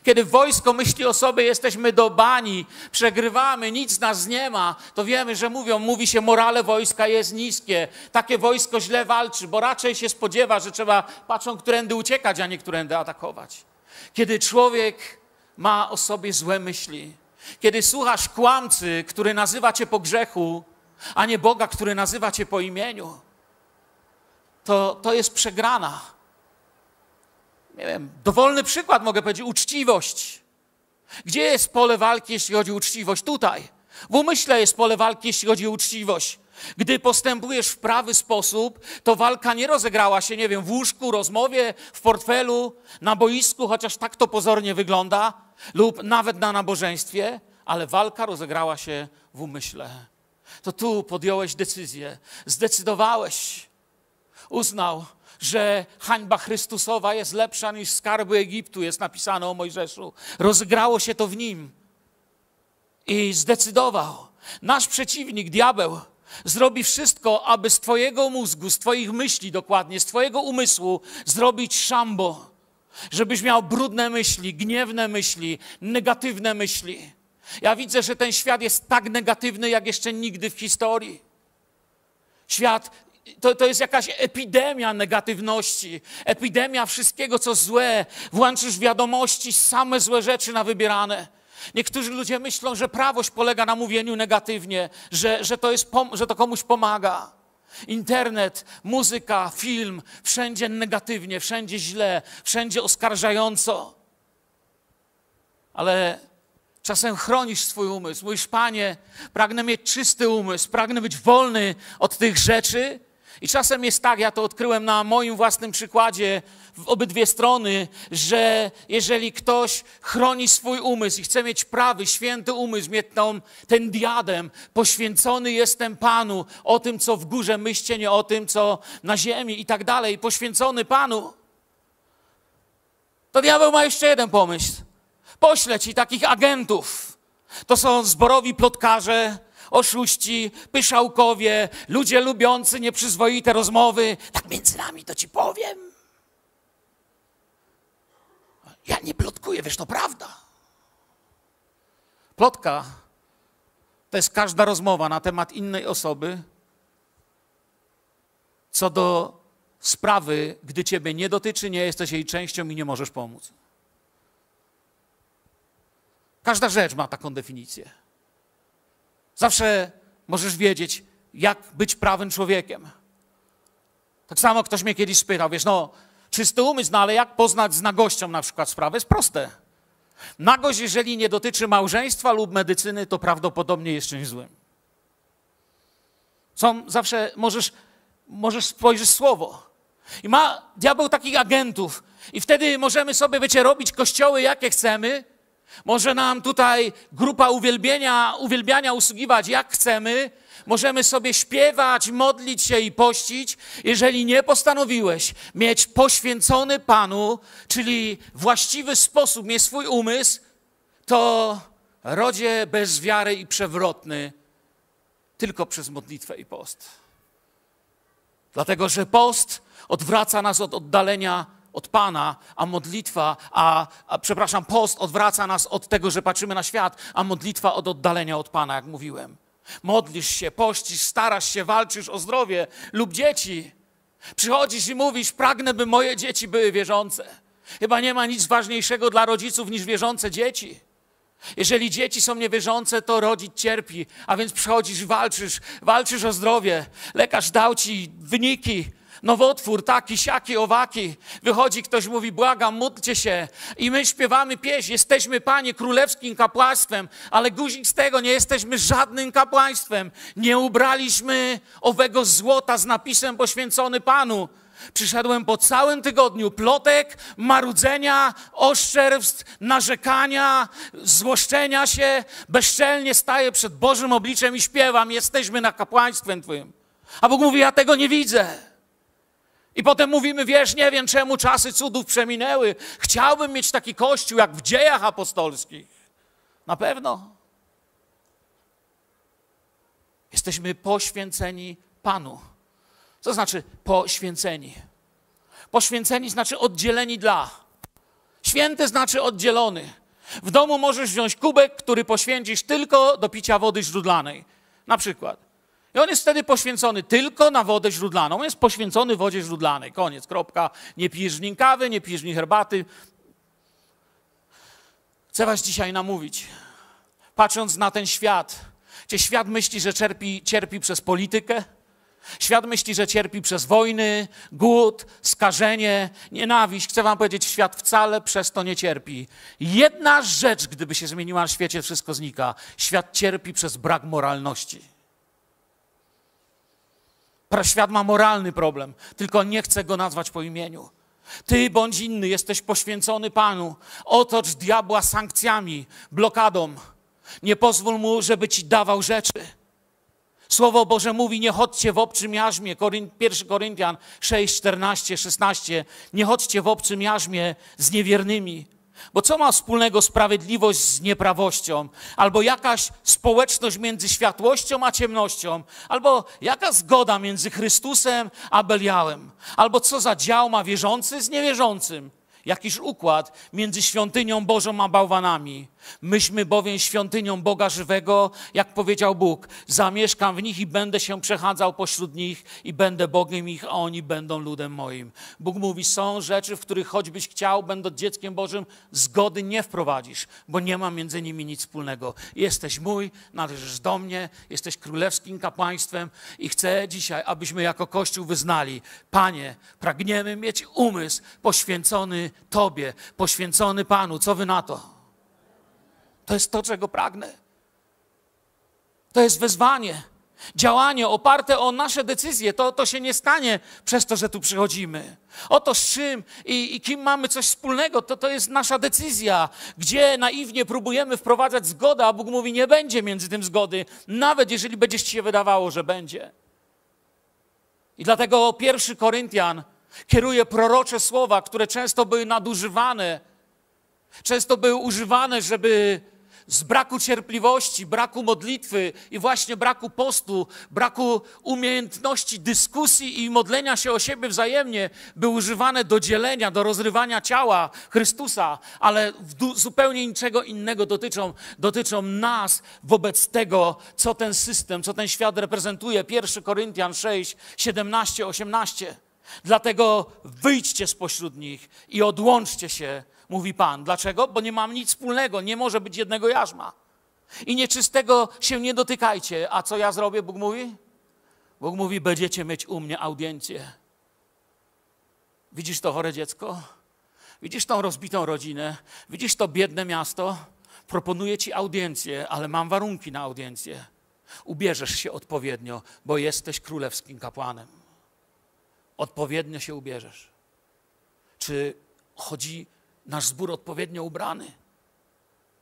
Kiedy wojsko myśli o sobie, jesteśmy do bani, przegrywamy, nic nas nie ma, to wiemy, że mówią, mówi się, morale wojska jest niskie. Takie wojsko źle walczy, bo raczej się spodziewa, że trzeba, patrzą, którędy uciekać, a nie którędy atakować. Kiedy człowiek ma o sobie złe myśli, kiedy słuchasz kłamcy, który nazywa cię po grzechu, a nie Boga, który nazywa cię po imieniu, to, to jest przegrana nie wiem, dowolny przykład mogę powiedzieć, uczciwość. Gdzie jest pole walki, jeśli chodzi o uczciwość? Tutaj. W umyśle jest pole walki, jeśli chodzi o uczciwość. Gdy postępujesz w prawy sposób, to walka nie rozegrała się, nie wiem, w łóżku, rozmowie, w portfelu, na boisku, chociaż tak to pozornie wygląda, lub nawet na nabożeństwie, ale walka rozegrała się w umyśle. To tu podjąłeś decyzję, zdecydowałeś, uznał, że hańba Chrystusowa jest lepsza niż skarby Egiptu, jest napisane o Mojżeszu. Rozgrało się to w nim i zdecydował. Nasz przeciwnik, diabeł, zrobi wszystko, aby z Twojego mózgu, z Twoich myśli dokładnie, z Twojego umysłu zrobić szambo. Żebyś miał brudne myśli, gniewne myśli, negatywne myśli. Ja widzę, że ten świat jest tak negatywny, jak jeszcze nigdy w historii. Świat to, to jest jakaś epidemia negatywności, epidemia wszystkiego, co złe. Włączysz wiadomości, same złe rzeczy na wybierane. Niektórzy ludzie myślą, że prawość polega na mówieniu negatywnie, że, że, to, jest, że to komuś pomaga. Internet, muzyka, film, wszędzie negatywnie, wszędzie źle, wszędzie oskarżająco. Ale czasem chronisz swój umysł. Mówisz, Panie, pragnę mieć czysty umysł, pragnę być wolny od tych rzeczy, I czasem jest tak, ja to odkryłem na moim własnym przykładzie, w obydwie strony, że jeżeli ktoś chroni swój umysł i chce mieć prawy, święty umysł, mieć tą, ten diadem, poświęcony jestem Panu, o tym, co w górze myślcie, nie o tym, co na ziemi i tak dalej, poświęcony Panu, to diabeł ma jeszcze jeden pomysł. Pośle ci takich agentów. To są zborowi plotkarze, oszuści, pyszałkowie, ludzie lubiący nieprzyzwoite rozmowy. Tak między nami to ci powiem. Ja nie plotkuję, wiesz, to prawda. Plotka to jest każda rozmowa na temat innej osoby co do sprawy, gdy ciebie nie dotyczy, nie jesteś jej częścią i nie możesz pomóc. Każda rzecz ma taką definicję. Zawsze możesz wiedzieć, jak być prawym człowiekiem. Tak samo ktoś mnie kiedyś spytał, wiesz, no, czysty umysł, no ale jak poznać z nagością na przykład sprawę? Jest proste. Nagość, jeżeli nie dotyczy małżeństwa lub medycyny, to prawdopodobnie jest czymś złym. Są zawsze, możesz, możesz spojrzeć słowo. I ma diabeł takich agentów. I wtedy możemy sobie, wiecie, robić kościoły jakie chcemy, może nam tutaj grupa uwielbienia, uwielbiania usługiwać jak chcemy. Możemy sobie śpiewać, modlić się i pościć. Jeżeli nie postanowiłeś mieć poświęcony Panu, czyli właściwy sposób mieć swój umysł, to rodzie bez wiary i przewrotny tylko przez modlitwę i post. Dlatego, że post odwraca nas od oddalenia od Pana, a modlitwa, a, a, przepraszam, post odwraca nas od tego, że patrzymy na świat, a modlitwa od oddalenia od Pana, jak mówiłem. Modlisz się, pościsz, starasz się, walczysz o zdrowie lub dzieci. Przychodzisz i mówisz, pragnę, by moje dzieci były wierzące. Chyba nie ma nic ważniejszego dla rodziców niż wierzące dzieci. Jeżeli dzieci są niewierzące, to rodzic cierpi, a więc przychodzisz walczysz, walczysz o zdrowie. Lekarz dał ci wyniki, nowotwór, taki, siaki, owaki. Wychodzi ktoś, mówi, błagam, módlcie się. I my śpiewamy pieśń, jesteśmy, Panie, królewskim kapłaństwem, ale guzik z tego, nie jesteśmy żadnym kapłaństwem. Nie ubraliśmy owego złota z napisem poświęcony Panu. Przyszedłem po całym tygodniu plotek, marudzenia, oszczerstw, narzekania, złoszczenia się. Bezczelnie staję przed Bożym obliczem i śpiewam, jesteśmy na kapłaństwem Twoim. A Bóg mówi, ja tego nie widzę. I potem mówimy, wiesz, nie wiem czemu czasy cudów przeminęły. Chciałbym mieć taki kościół jak w dziejach apostolskich. Na pewno. Jesteśmy poświęceni Panu. Co znaczy poświęceni? Poświęceni znaczy oddzieleni dla. Święty znaczy oddzielony. W domu możesz wziąć kubek, który poświęcisz tylko do picia wody źródlanej. Na przykład. I on jest wtedy poświęcony tylko na wodę źródlaną. On jest poświęcony wodzie źródlanej. Koniec, kropka. Nie pijesz w nim kawy, nie pijesz w nim herbaty. Chcę was dzisiaj namówić. Patrząc na ten świat, gdzie świat myśli, że cierpi, cierpi przez politykę, Świat myśli, że cierpi przez wojny, głód, skażenie, nienawiść. Chcę Wam powiedzieć, świat wcale przez to nie cierpi. Jedna rzecz, gdyby się zmieniła na świecie, wszystko znika. Świat cierpi przez brak moralności. Świat ma moralny problem, tylko nie chce go nazwać po imieniu. Ty bądź inny jesteś poświęcony Panu. Otocz diabła sankcjami, blokadą. Nie pozwól mu, żeby ci dawał rzeczy. Słowo Boże mówi, nie chodźcie w obcym jarzmie, 1 Koryntian 6, 14, 16, nie chodźcie w obcym jarzmie z niewiernymi. Bo co ma wspólnego sprawiedliwość z nieprawością? Albo jakaś społeczność między światłością a ciemnością? Albo jaka zgoda między Chrystusem a Beliałem? Albo co za dział ma wierzący z niewierzącym? Jakiż układ między świątynią Bożą a bałwanami? Myśmy bowiem świątynią Boga żywego, jak powiedział Bóg, zamieszkam w nich i będę się przechadzał pośród nich i będę Bogiem ich, a oni będą ludem moim. Bóg mówi, są rzeczy, w których choćbyś chciał, będąc dzieckiem Bożym, zgody nie wprowadzisz, bo nie ma między nimi nic wspólnego. Jesteś mój, należysz do mnie, jesteś królewskim kapłaństwem i chcę dzisiaj, abyśmy jako Kościół wyznali, Panie, pragniemy mieć umysł poświęcony Tobie, poświęcony Panu. Co Wy na to? To jest to, czego pragnę. To jest wezwanie. Działanie oparte o nasze decyzje, to, to się nie stanie przez to, że tu przychodzimy. Oto z czym i, i kim mamy coś wspólnego, to, to jest nasza decyzja, gdzie naiwnie próbujemy wprowadzać zgodę, a Bóg mówi, nie będzie między tym zgody, nawet jeżeli będzie ci się wydawało, że będzie. I dlatego pierwszy Koryntian kieruje prorocze słowa, które często były nadużywane, często były używane, żeby z braku cierpliwości, braku modlitwy i właśnie braku postu, braku umiejętności dyskusji i modlenia się o siebie wzajemnie, były używane do dzielenia, do rozrywania ciała Chrystusa, ale zupełnie niczego innego dotyczą, dotyczą nas wobec tego, co ten system, co ten świat reprezentuje. 1 Koryntian 6, 17, 18. Dlatego wyjdźcie spośród nich i odłączcie się mówi Pan. Dlaczego? Bo nie mam nic wspólnego, nie może być jednego jarzma. I nieczystego się nie dotykajcie. A co ja zrobię, Bóg mówi? Bóg mówi, będziecie mieć u mnie audiencję. Widzisz to chore dziecko? Widzisz tą rozbitą rodzinę? Widzisz to biedne miasto? Proponuję ci audiencję, ale mam warunki na audiencję. Ubierzesz się odpowiednio, bo jesteś królewskim kapłanem. Odpowiednio się ubierzesz. Czy chodzi nasz zbór odpowiednio ubrany?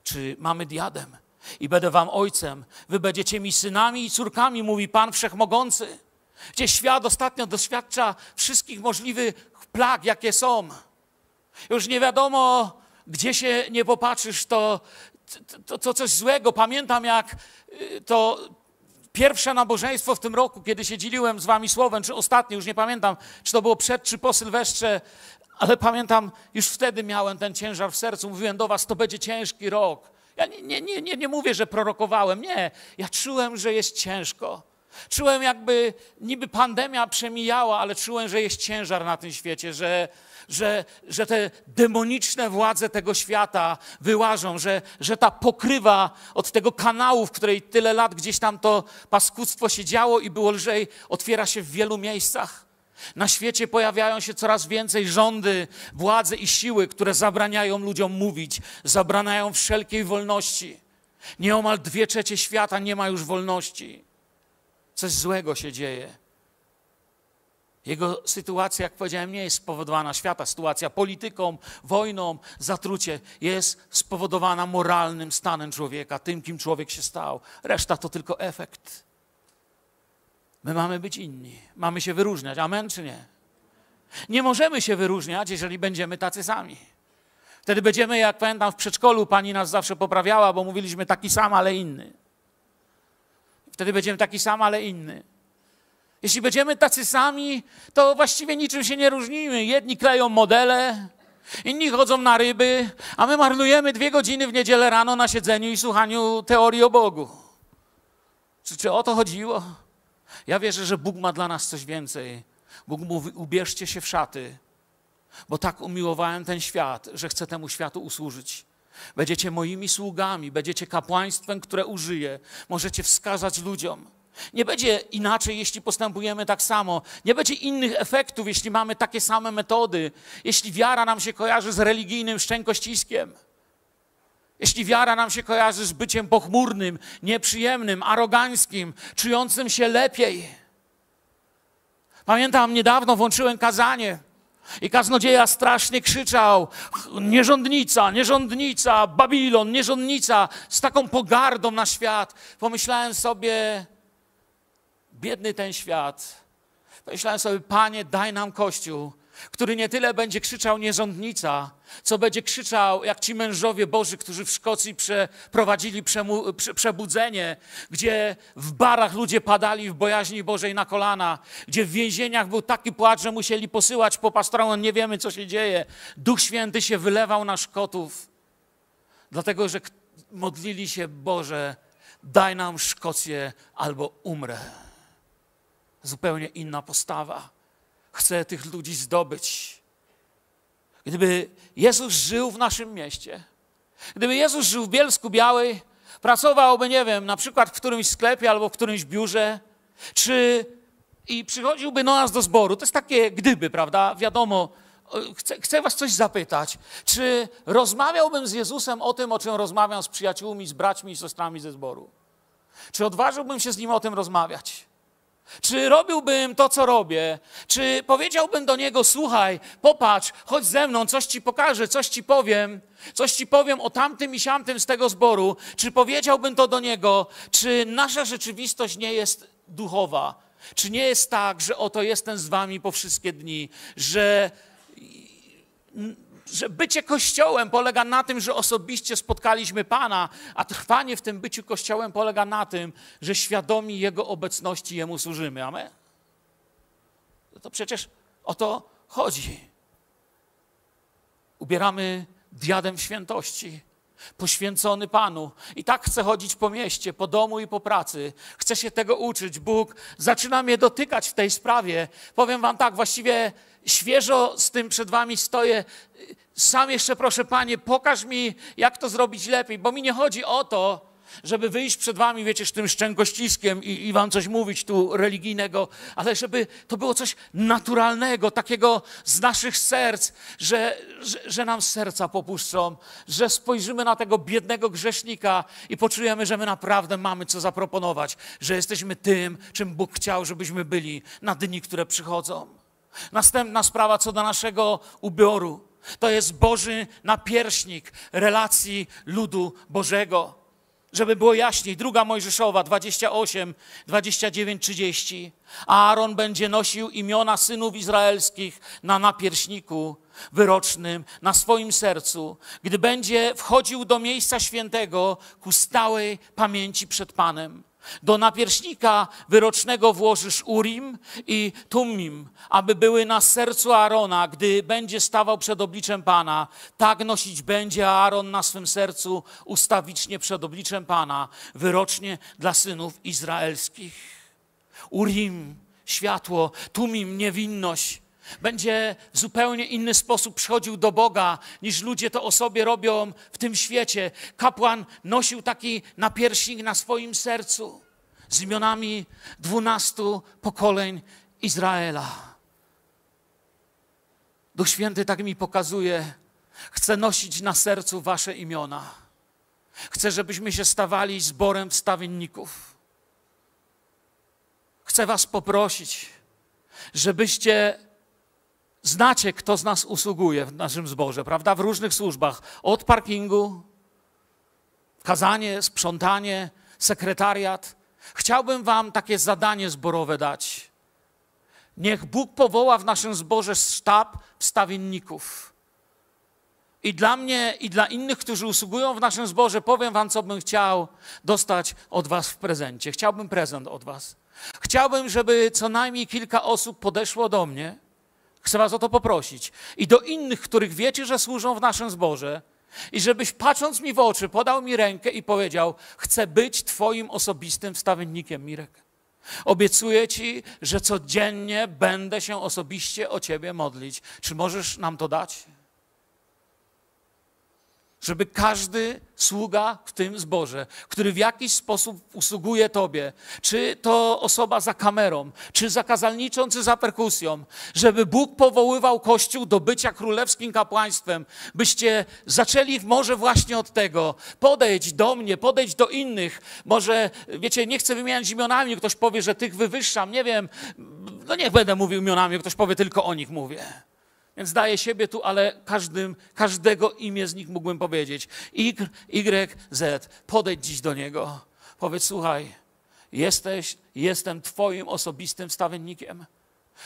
Czy mamy diadem? I będę wam ojcem, wy będziecie mi synami i córkami, mówi Pan Wszechmogący. Gdzie świat ostatnio doświadcza wszystkich możliwych plag, jakie są. Już nie wiadomo, gdzie się nie popatrzysz, to, to, to coś złego. Pamiętam, jak y, to pierwsze nabożeństwo w tym roku, kiedy się dzieliłem z wami słowem, czy ostatnie, już nie pamiętam, czy to było przed, czy po Sylwestrze, ale pamiętam, już wtedy miałem ten ciężar w sercu. Mówiłem do was, to będzie ciężki rok. Ja nie, nie, nie, nie, mówię, że prorokowałem. Nie, ja czułem, że jest ciężko. Czułem, jakby niby pandemia przemijała, ale czułem, że jest ciężar na tym świecie, że, że, że te demoniczne władze tego świata wyłażą, że, że ta pokrywa od tego kanału, w której tyle lat gdzieś tam to paskudztwo się działo i było lżej, otwiera się w wielu miejscach. Na świecie pojawiają się coraz więcej rządy, władze i siły, które zabraniają ludziom mówić, zabraniają wszelkiej wolności. Nieomal dwie trzecie świata nie ma już wolności. Coś złego się dzieje. Jego sytuacja, jak powiedziałem, nie jest spowodowana świata. Sytuacja polityką, wojną, zatrucie jest spowodowana moralnym stanem człowieka, tym, kim człowiek się stał. Reszta to tylko efekt. My mamy być inni, mamy się wyróżniać. Amen czy nie? Nie możemy się wyróżniać, jeżeli będziemy tacy sami. Wtedy będziemy, jak pamiętam, w przedszkolu pani nas zawsze poprawiała, bo mówiliśmy taki sam, ale inny. Wtedy będziemy taki sam, ale inny. Jeśli będziemy tacy sami, to właściwie niczym się nie różnimy. Jedni kleją modele, inni chodzą na ryby, a my marnujemy dwie godziny w niedzielę rano na siedzeniu i słuchaniu teorii o Bogu. Czy, czy o to chodziło? Ja wierzę, że Bóg ma dla nas coś więcej. Bóg mówi: ubierzcie się w szaty, bo tak umiłowałem ten świat, że chcę temu światu usłużyć. Będziecie moimi sługami, będziecie kapłaństwem, które użyję. Możecie wskazać ludziom. Nie będzie inaczej, jeśli postępujemy tak samo. Nie będzie innych efektów, jeśli mamy takie same metody. Jeśli wiara nam się kojarzy z religijnym szczękościskiem. Jeśli wiara nam się kojarzy z byciem pochmurnym, nieprzyjemnym, aroganckim, czującym się lepiej. Pamiętam, niedawno włączyłem kazanie i kaznodzieja strasznie krzyczał: Nierządnica, nierządnica, Babilon, nierządnica, z taką pogardą na świat. Pomyślałem sobie: Biedny ten świat. Pomyślałem sobie: Panie, daj nam kościół który nie tyle będzie krzyczał nierządnica, co będzie krzyczał jak ci mężowie Boży, którzy w Szkocji przeprowadzili przemu, prze, przebudzenie, gdzie w barach ludzie padali w bojaźni Bożej na kolana, gdzie w więzieniach był taki płacz, że musieli posyłać po pastorach, nie wiemy co się dzieje. Duch Święty się wylewał na Szkotów, dlatego że modlili się, Boże, daj nam Szkocję albo umrę. Zupełnie inna postawa chce tych ludzi zdobyć. Gdyby Jezus żył w naszym mieście, gdyby Jezus żył w Bielsku Białej, pracowałby, nie wiem, na przykład w którymś sklepie albo w którymś biurze, czy i przychodziłby do nas do zboru. To jest takie gdyby, prawda? Wiadomo, chcę, chcę was coś zapytać. Czy rozmawiałbym z Jezusem o tym, o czym rozmawiam z przyjaciółmi, z braćmi i siostrami ze zboru? Czy odważyłbym się z nim o tym rozmawiać? Czy robiłbym to, co robię? Czy powiedziałbym do niego: Słuchaj, popatrz, chodź ze mną, coś ci pokażę, coś ci powiem, coś ci powiem o tamtym i siamtym z tego zboru? Czy powiedziałbym to do niego? Czy nasza rzeczywistość nie jest duchowa? Czy nie jest tak, że oto jestem z wami po wszystkie dni, że że bycie Kościołem polega na tym, że osobiście spotkaliśmy Pana, a trwanie w tym byciu Kościołem polega na tym, że świadomi Jego obecności Jemu służymy. Amen? No to przecież o to chodzi. Ubieramy diadem świętości, poświęcony Panu. I tak chcę chodzić po mieście, po domu i po pracy. Chcę się tego uczyć. Bóg zaczyna mnie dotykać w tej sprawie. Powiem Wam tak, właściwie świeżo z tym przed Wami stoję. Sam jeszcze proszę, Panie, pokaż mi, jak to zrobić lepiej, bo mi nie chodzi o to, żeby wyjść przed Wami, wiecie, z tym szczękościskiem i, i Wam coś mówić tu religijnego, ale żeby to było coś naturalnego, takiego z naszych serc, że, że, że nam serca popuszczą, że spojrzymy na tego biednego grzesznika i poczujemy, że my naprawdę mamy co zaproponować, że jesteśmy tym, czym Bóg chciał, żebyśmy byli na dni, które przychodzą. Następna sprawa co do naszego ubioru. To jest Boży napierśnik relacji ludu Bożego. Żeby było jaśniej, druga Mojżeszowa 28, 29, 30. Aaron będzie nosił imiona synów izraelskich na napierśniku wyrocznym, na swoim sercu, gdy będzie wchodził do miejsca świętego ku stałej pamięci przed Panem. Do napierśnika wyrocznego włożysz Urim i Tumim, aby były na sercu Aarona, gdy będzie stawał przed obliczem Pana. Tak nosić będzie Aaron na swym sercu ustawicznie przed obliczem Pana, wyrocznie dla synów izraelskich. Urim, światło, Tumim, niewinność będzie w zupełnie inny sposób przychodził do Boga, niż ludzie to o sobie robią w tym świecie. Kapłan nosił taki napierśnik na swoim sercu z imionami dwunastu pokoleń Izraela. Duch Święty tak mi pokazuje, chcę nosić na sercu wasze imiona. Chcę, żebyśmy się stawali zborem wstawienników. Chcę was poprosić, żebyście Znacie, kto z nas usługuje w naszym zborze, prawda? W różnych służbach. Od parkingu, kazanie, sprzątanie, sekretariat. Chciałbym Wam takie zadanie zborowe dać. Niech Bóg powoła w naszym zborze sztab wstawienników. I dla mnie, i dla innych, którzy usługują w naszym zborze, powiem Wam, co bym chciał dostać od Was w prezencie. Chciałbym prezent od Was. Chciałbym, żeby co najmniej kilka osób podeszło do mnie Chcę Was o to poprosić. I do innych, których wiecie, że służą w naszym zborze, i żebyś patrząc mi w oczy, podał mi rękę i powiedział: Chcę być Twoim osobistym wstawiennikiem, Mirek. Obiecuję Ci, że codziennie będę się osobiście o Ciebie modlić. Czy możesz nam to dać? Żeby każdy sługa w tym zborze, który w jakiś sposób usługuje Tobie, czy to osoba za kamerą, czy za kazalniczą, czy za perkusją, żeby Bóg powoływał Kościół do bycia królewskim kapłaństwem, byście zaczęli może właśnie od tego. Podejdź do mnie, podejdź do innych. Może, wiecie, nie chcę wymieniać imionami, ktoś powie, że tych wywyższam, nie wiem, no niech będę mówił imionami, ktoś powie, tylko o nich mówię. Więc daję siebie tu, ale każdym, każdego imię z nich mógłbym powiedzieć. Y, y, Z. Podejdź dziś do niego. Powiedz, słuchaj, jesteś, jestem twoim osobistym wstawiennikiem.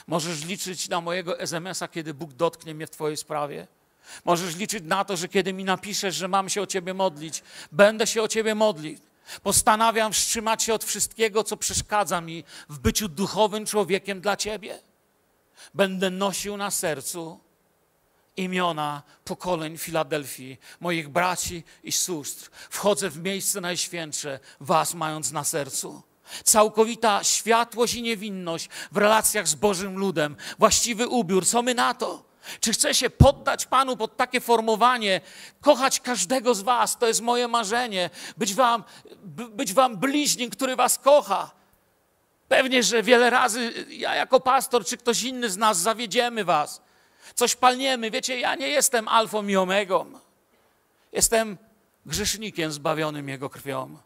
Możesz liczyć na mojego SMS-a, kiedy Bóg dotknie mnie w twojej sprawie. Możesz liczyć na to, że kiedy mi napiszesz, że mam się o ciebie modlić, będę się o ciebie modlić. Postanawiam wstrzymać się od wszystkiego, co przeszkadza mi w byciu duchowym człowiekiem dla ciebie będę nosił na sercu imiona pokoleń Filadelfii, moich braci i sióstr. Wchodzę w miejsce najświętsze, was mając na sercu. Całkowita światłość i niewinność w relacjach z Bożym ludem, właściwy ubiór. Co my na to? Czy chcę się poddać Panu pod takie formowanie, kochać każdego z Was? To jest moje marzenie. Być Wam, być wam bliźnim, który Was kocha. Pewnie, że wiele razy ja jako pastor, czy ktoś inny z nas zawiedziemy was. Coś palniemy. Wiecie, ja nie jestem alfą i omegą. Jestem grzesznikiem zbawionym Jego krwią.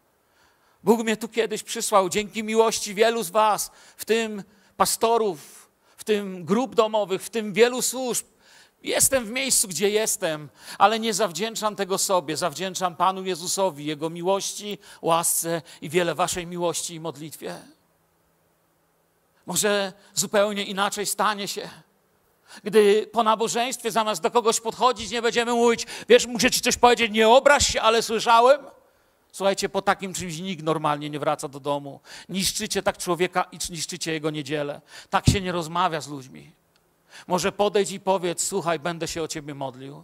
Bóg mnie tu kiedyś przysłał dzięki miłości wielu z Was, w tym pastorów, w tym grup domowych, w tym wielu służb. Jestem w miejscu, gdzie jestem, ale nie zawdzięczam tego sobie. Zawdzięczam Panu Jezusowi, Jego miłości, łasce i wiele Waszej miłości i modlitwie. Może zupełnie inaczej stanie się. Gdy po nabożeństwie zamiast do kogoś podchodzić, nie będziemy mówić, wiesz, muszę ci coś powiedzieć, nie obraź się, ale słyszałem. Słuchajcie, po takim czymś nikt normalnie nie wraca do domu. Niszczycie tak człowieka i niszczycie jego niedzielę. Tak się nie rozmawia z ludźmi. Może podejdź i powiedz, słuchaj, będę się o ciebie modlił.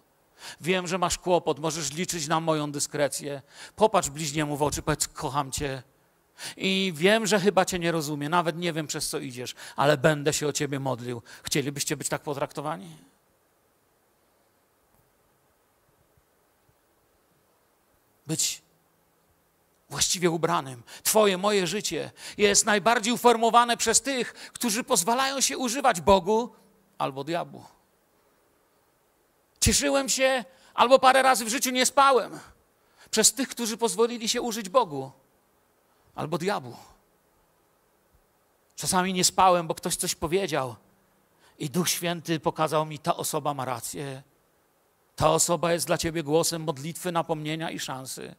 Wiem, że masz kłopot, możesz liczyć na moją dyskrecję. Popatrz bliźniemu w oczy, powiedz, kocham cię. I wiem, że chyba cię nie rozumie, nawet nie wiem, przez co idziesz, ale będę się o ciebie modlił. Chcielibyście być tak potraktowani? Być właściwie ubranym. Twoje, moje życie jest najbardziej uformowane przez tych, którzy pozwalają się używać Bogu albo diabłu. Cieszyłem się, albo parę razy w życiu nie spałem przez tych, którzy pozwolili się użyć Bogu albo diabłu. Czasami nie spałem, bo ktoś coś powiedział i Duch Święty pokazał mi, ta osoba ma rację. Ta osoba jest dla ciebie głosem modlitwy, napomnienia i szansy.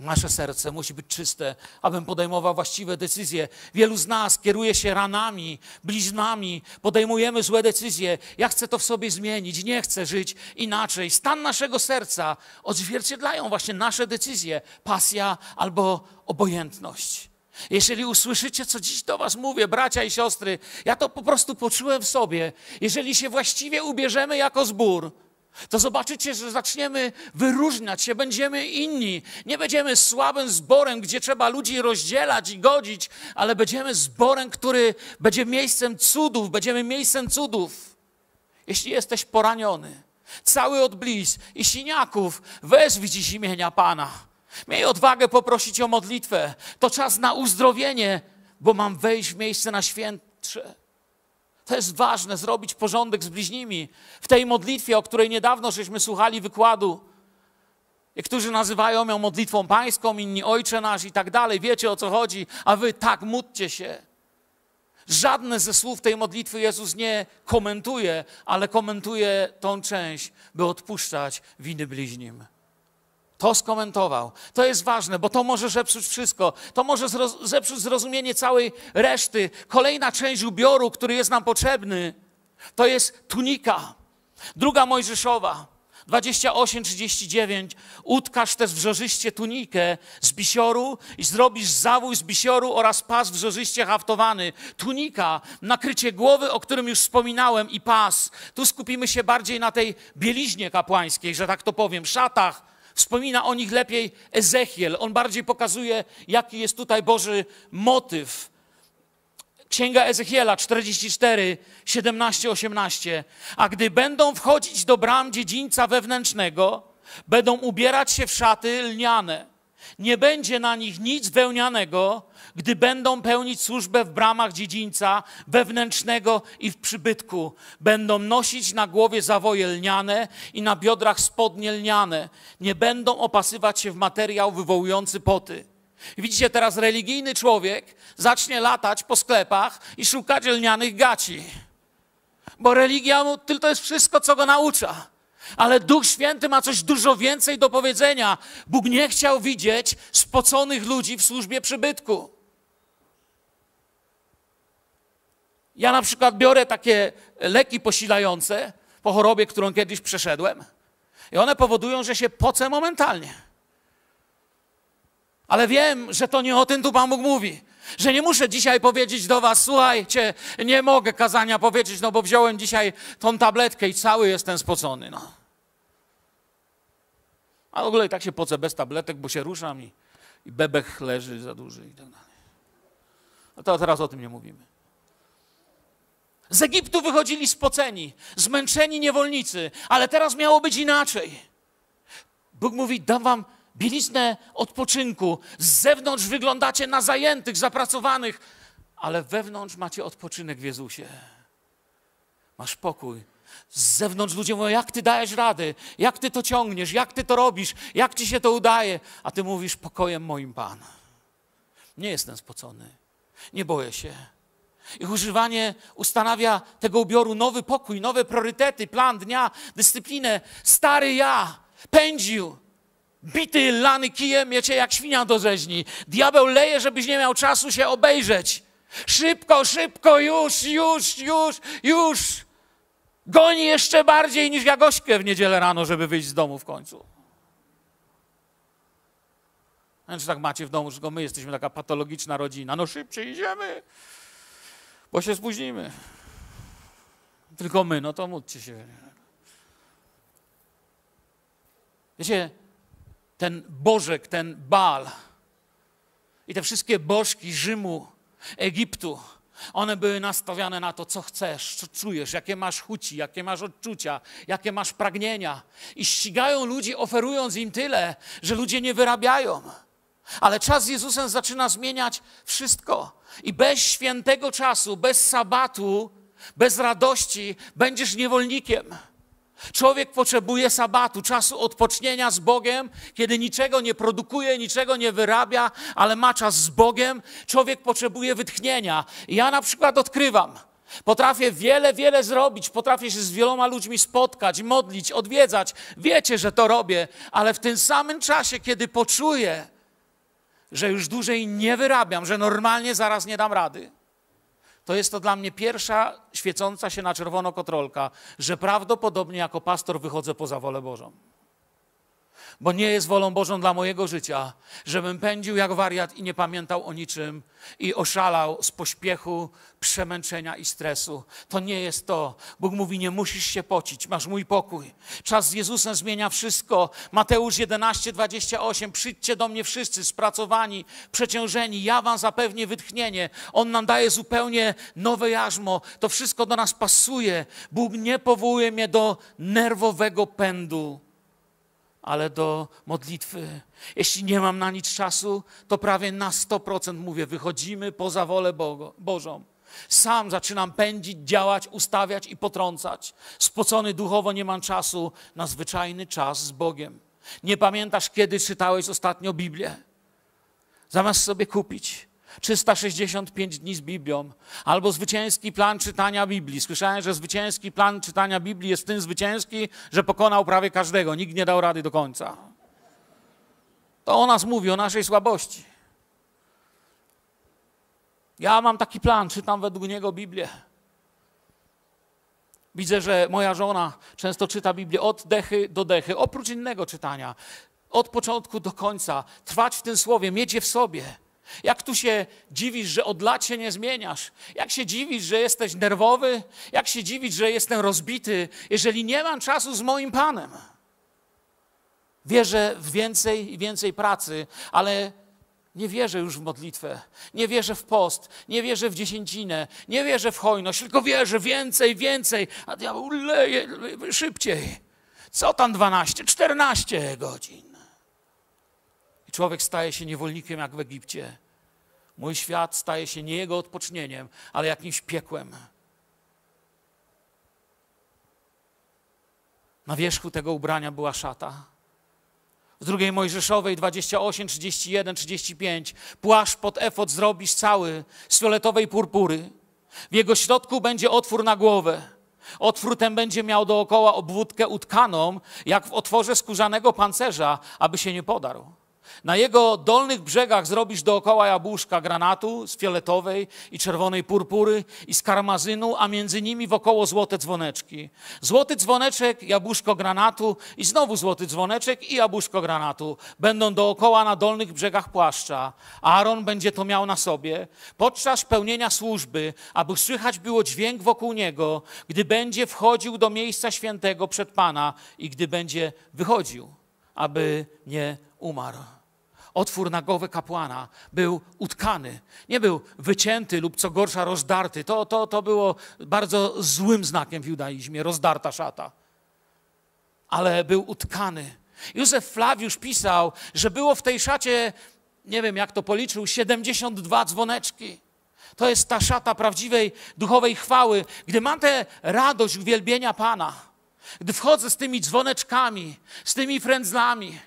Nasze serce musi być czyste, abym podejmował właściwe decyzje. Wielu z nas kieruje się ranami, bliznami, podejmujemy złe decyzje. Ja chcę to w sobie zmienić, nie chcę żyć inaczej. Stan naszego serca odzwierciedlają właśnie nasze decyzje, pasja albo obojętność. Jeżeli usłyszycie, co dziś do Was mówię, bracia i siostry, ja to po prostu poczułem w sobie. Jeżeli się właściwie ubierzemy jako zbór, to zobaczycie, że zaczniemy wyróżniać się, będziemy inni. Nie będziemy słabym zborem, gdzie trzeba ludzi rozdzielać i godzić, ale będziemy zborem, który będzie miejscem cudów, będziemy miejscem cudów. Jeśli jesteś poraniony, cały od bliz i siniaków, wezwij dziś imienia Pana. Miej odwagę poprosić o modlitwę. To czas na uzdrowienie, bo mam wejść w miejsce na świętsze. Jest ważne, zrobić porządek z bliźnimi. W tej modlitwie, o której niedawno żeśmy słuchali wykładu, Niektórzy nazywają ją modlitwą pańską, inni Ojcze nasz i tak dalej. Wiecie o co chodzi, a wy tak módlcie się. Żadne ze słów tej modlitwy Jezus nie komentuje, ale komentuje tą część, by odpuszczać winy bliźnim. To skomentował. To jest ważne, bo to może zepsuć wszystko. To może zepsuć zrozumienie całej reszty. Kolejna część ubioru, który jest nam potrzebny, to jest tunika. Druga Mojżeszowa, 28-39. Utkasz też wrzożyście tunikę z bisioru i zrobisz zawój z bisioru oraz pas wrzożyście haftowany. Tunika, nakrycie głowy, o którym już wspominałem, i pas. Tu skupimy się bardziej na tej bieliźnie kapłańskiej, że tak to powiem, szatach, Wspomina o nich lepiej Ezechiel. On bardziej pokazuje, jaki jest tutaj Boży motyw. Księga Ezechiela 44, 17, 18. A gdy będą wchodzić do bram dziedzińca wewnętrznego, będą ubierać się w szaty lniane. Nie będzie na nich nic wełnianego, gdy będą pełnić służbę w bramach dziedzińca wewnętrznego i w przybytku. Będą nosić na głowie zawoje lniane i na biodrach spodnie lniane. Nie będą opasywać się w materiał wywołujący poty. Widzicie, teraz religijny człowiek zacznie latać po sklepach i szukać lnianych gaci. Bo religia to jest wszystko, co go naucza. Ale Duch Święty ma coś dużo więcej do powiedzenia. Bóg nie chciał widzieć spoconych ludzi w służbie przybytku. Ja na przykład biorę takie leki posilające po chorobie, którą kiedyś przeszedłem, i one powodują, że się pocę momentalnie. Ale wiem, że to nie o tym tu Pan Bóg mówi. Że nie muszę dzisiaj powiedzieć do Was, słuchajcie, nie mogę kazania powiedzieć, no bo wziąłem dzisiaj tą tabletkę i cały jestem spocony. No. A w ogóle i tak się pocę bez tabletek, bo się ruszam i, i leży za duży i tak dalej. No to teraz o tym nie mówimy. Z Egiptu wychodzili spoceni, zmęczeni niewolnicy, ale teraz miało być inaczej. Bóg mówi: Dam wam bieliznę odpoczynku. Z zewnątrz wyglądacie na zajętych, zapracowanych, ale wewnątrz macie odpoczynek w Jezusie. Masz pokój. Z zewnątrz ludzie mówią, jak ty dajesz rady, jak ty to ciągniesz, jak ty to robisz, jak ci się to udaje, a ty mówisz, pokojem moim Pan. Nie jestem spocony, nie boję się. Ich używanie ustanawia tego ubioru nowy pokój, nowe priorytety, plan dnia, dyscyplinę. Stary ja pędził, bity, lany kijem, wiecie, jak świnia do rzeźni. Diabeł leje, żebyś nie miał czasu się obejrzeć. Szybko, szybko, już, już, już, już. Goni jeszcze bardziej niż Jagośkę w niedzielę rano, żeby wyjść z domu w końcu. Nie wiem, czy tak macie w domu, tylko my jesteśmy taka patologiczna rodzina. No szybciej idziemy, bo się spóźnimy. Tylko my, no to módlcie się. Wiecie, ten Bożek, ten Baal i te wszystkie bożki Rzymu, Egiptu, one były nastawiane na to, co chcesz, co czujesz, jakie masz chuci, jakie masz odczucia, jakie masz pragnienia. I ścigają ludzi, oferując im tyle, że ludzie nie wyrabiają. Ale czas z Jezusem zaczyna zmieniać wszystko. I bez świętego czasu, bez sabatu, bez radości będziesz niewolnikiem. Człowiek potrzebuje sabatu, czasu odpocznienia z Bogiem, kiedy niczego nie produkuje, niczego nie wyrabia, ale ma czas z Bogiem. Człowiek potrzebuje wytchnienia. Ja na przykład odkrywam, potrafię wiele, wiele zrobić, potrafię się z wieloma ludźmi spotkać, modlić, odwiedzać. Wiecie, że to robię, ale w tym samym czasie, kiedy poczuję, że już dłużej nie wyrabiam, że normalnie zaraz nie dam rady, to jest to dla mnie pierwsza świecąca się na czerwono kotrolka, że prawdopodobnie jako pastor wychodzę poza wolę Bożą. Bo nie jest wolą Bożą dla mojego życia, żebym pędził jak wariat i nie pamiętał o niczym i oszalał z pośpiechu, przemęczenia i stresu. To nie jest to. Bóg mówi: Nie musisz się pocić, masz mój pokój. Czas z Jezusem zmienia wszystko. Mateusz 11, 28. Przyjdźcie do mnie wszyscy spracowani, przeciążeni, ja wam zapewnię wytchnienie. On nam daje zupełnie nowe jarzmo. To wszystko do nas pasuje. Bóg nie powołuje mnie do nerwowego pędu ale do modlitwy. Jeśli nie mam na nic czasu, to prawie na 100% mówię, wychodzimy poza wolę Bogo, Bożą. Sam zaczynam pędzić, działać, ustawiać i potrącać. Spocony duchowo nie mam czasu na zwyczajny czas z Bogiem. Nie pamiętasz, kiedy czytałeś ostatnio Biblię? Zamiast sobie kupić 365 dni z Biblią, albo zwycięski plan czytania Biblii. Słyszałem, że zwycięski plan czytania Biblii jest tym zwycięski, że pokonał prawie każdego. Nikt nie dał rady do końca. To o nas mówi, o naszej słabości. Ja mam taki plan, czytam według niego Biblię. Widzę, że moja żona często czyta Biblię od dechy do dechy, oprócz innego czytania. Od początku do końca. Trwać w tym słowie, mieć je w sobie. Jak tu się dziwisz, że od lat się nie zmieniasz? Jak się dziwisz, że jesteś nerwowy? Jak się dziwisz, że jestem rozbity, jeżeli nie mam czasu z moim Panem? Wierzę w więcej i więcej pracy, ale nie wierzę już w modlitwę, nie wierzę w post, nie wierzę w dziesięcinę, nie wierzę w hojność, tylko wierzę więcej, więcej, a diabeł leje szybciej. Co tam 12, 14 godzin? I człowiek staje się niewolnikiem jak w Egipcie. Mój świat staje się nie jego odpocznieniem, ale jakimś piekłem. Na wierzchu tego ubrania była szata. W drugiej Mojżeszowej 28, 31, 35 płaszcz pod efot zrobisz cały z fioletowej purpury. W jego środku będzie otwór na głowę. Otwór ten będzie miał dookoła obwódkę utkaną, jak w otworze skórzanego pancerza, aby się nie podarł. Na jego dolnych brzegach zrobisz dookoła jabłuszka granatu z fioletowej i czerwonej purpury i z karmazynu, a między nimi wokoło złote dzwoneczki. Złoty dzwoneczek, jabłuszko granatu i znowu złoty dzwoneczek i jabłuszko granatu będą dookoła na dolnych brzegach płaszcza. Aaron będzie to miał na sobie podczas pełnienia służby, aby słychać było dźwięk wokół niego, gdy będzie wchodził do miejsca świętego przed Pana i gdy będzie wychodził, aby nie umarł otwór na głowę kapłana był utkany. Nie był wycięty lub co gorsza rozdarty. To, to, to było bardzo złym znakiem w judaizmie, rozdarta szata. Ale był utkany. Józef Flawiusz pisał, że było w tej szacie, nie wiem jak to policzył, 72 dzwoneczki. To jest ta szata prawdziwej duchowej chwały, gdy mam tę radość uwielbienia Pana, gdy wchodzę z tymi dzwoneczkami, z tymi frędzlami.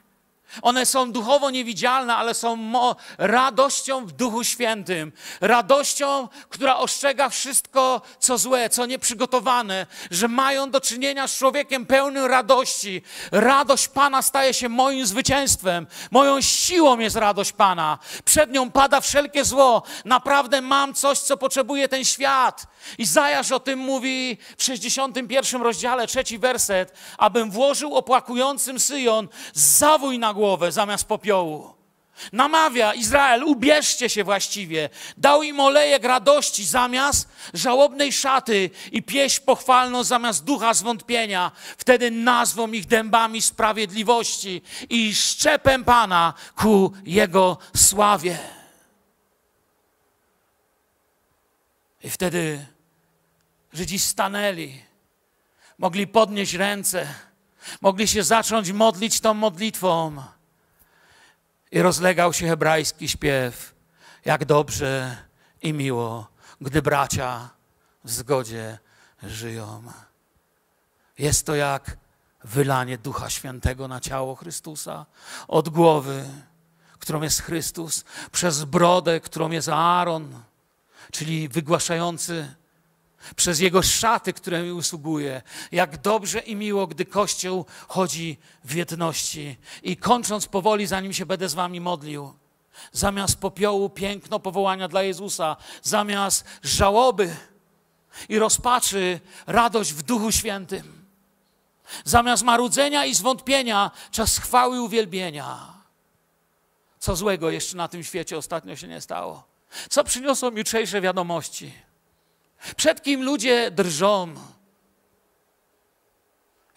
One są duchowo niewidzialne, ale są radością w Duchu Świętym. Radością, która ostrzega wszystko, co złe, co nieprzygotowane, że mają do czynienia z człowiekiem pełnym radości. Radość Pana staje się moim zwycięstwem. Moją siłą jest radość Pana. Przed nią pada wszelkie zło. Naprawdę mam coś, co potrzebuje ten świat. Izajasz o tym mówi w 61 rozdziale, trzeci werset, abym włożył opłakującym Syjon zawój na głowę zamiast popiołu. Namawia Izrael, ubierzcie się właściwie. Dał im olejek radości zamiast żałobnej szaty i pieśń pochwalną zamiast ducha zwątpienia. Wtedy nazwą ich dębami sprawiedliwości i szczepem Pana ku Jego sławie. I wtedy Żydzi stanęli, mogli podnieść ręce, mogli się zacząć modlić tą modlitwą. I rozlegał się hebrajski śpiew, jak dobrze i miło, gdy bracia w zgodzie żyją. Jest to jak wylanie Ducha Świętego na ciało Chrystusa od głowy, którą jest Chrystus, przez brodę, którą jest Aaron, czyli wygłaszający przez jego szaty, które mi usługuje. Jak dobrze i miło, gdy Kościół chodzi w jedności. I kończąc powoli, zanim się będę z wami modlił, zamiast popiołu piękno powołania dla Jezusa, zamiast żałoby i rozpaczy radość w Duchu Świętym, zamiast marudzenia i zwątpienia czas chwały i uwielbienia. Co złego jeszcze na tym świecie ostatnio się nie stało? Co przyniosą jutrzejsze wiadomości? Przed kim ludzie drżą?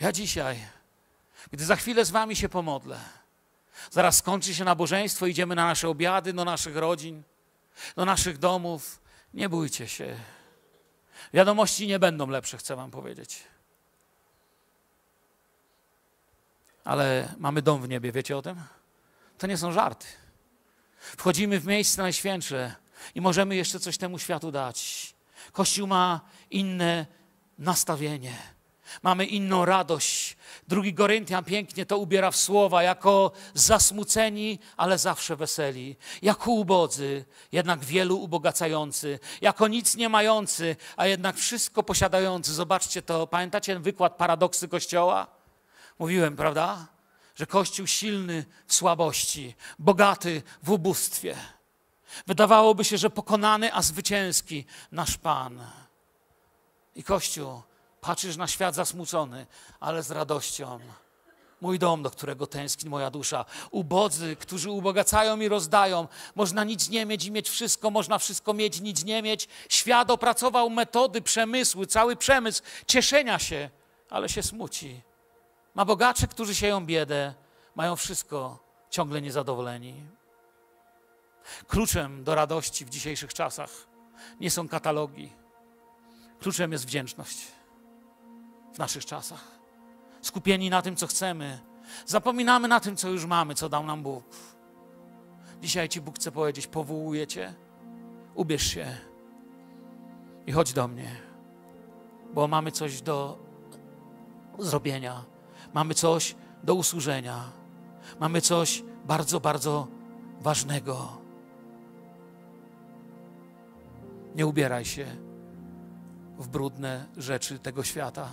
Ja dzisiaj, gdy za chwilę z wami się pomodlę, zaraz skończy się nabożeństwo, idziemy na nasze obiady, do naszych rodzin, do naszych domów. Nie bójcie się. Wiadomości nie będą lepsze, chcę wam powiedzieć. Ale mamy dom w niebie, wiecie o tym? To nie są żarty. Wchodzimy w miejsce najświętsze i możemy jeszcze coś temu światu dać. Kościół ma inne nastawienie. Mamy inną radość. Drugi Koryntian pięknie to ubiera w słowa, jako zasmuceni, ale zawsze weseli. Jako ubodzy, jednak wielu ubogacający. Jako nic nie mający, a jednak wszystko posiadający. Zobaczcie to. Pamiętacie wykład paradoksy Kościoła? Mówiłem, prawda? Że Kościół silny w słabości, bogaty w ubóstwie. Wydawałoby się, że pokonany, a zwycięski nasz Pan. I Kościół, patrzysz na świat zasmucony, ale z radością. Mój dom, do którego tęskni moja dusza. Ubodzy, którzy ubogacają i rozdają. Można nic nie mieć i mieć wszystko, można wszystko mieć, nic nie mieć. Świat opracował metody przemysłu, cały przemysł cieszenia się, ale się smuci. Ma bogacze, którzy sieją biedę, mają wszystko, ciągle niezadowoleni. Kluczem do radości w dzisiejszych czasach nie są katalogi. Kluczem jest wdzięczność w naszych czasach. Skupieni na tym, co chcemy. Zapominamy na tym, co już mamy, co dał nam Bóg. Dzisiaj Ci Bóg chce powiedzieć: powołuję Cię, ubierz się i chodź do mnie, bo mamy coś do zrobienia, mamy coś do usłużenia, mamy coś bardzo, bardzo ważnego. Nie ubieraj się w brudne rzeczy tego świata.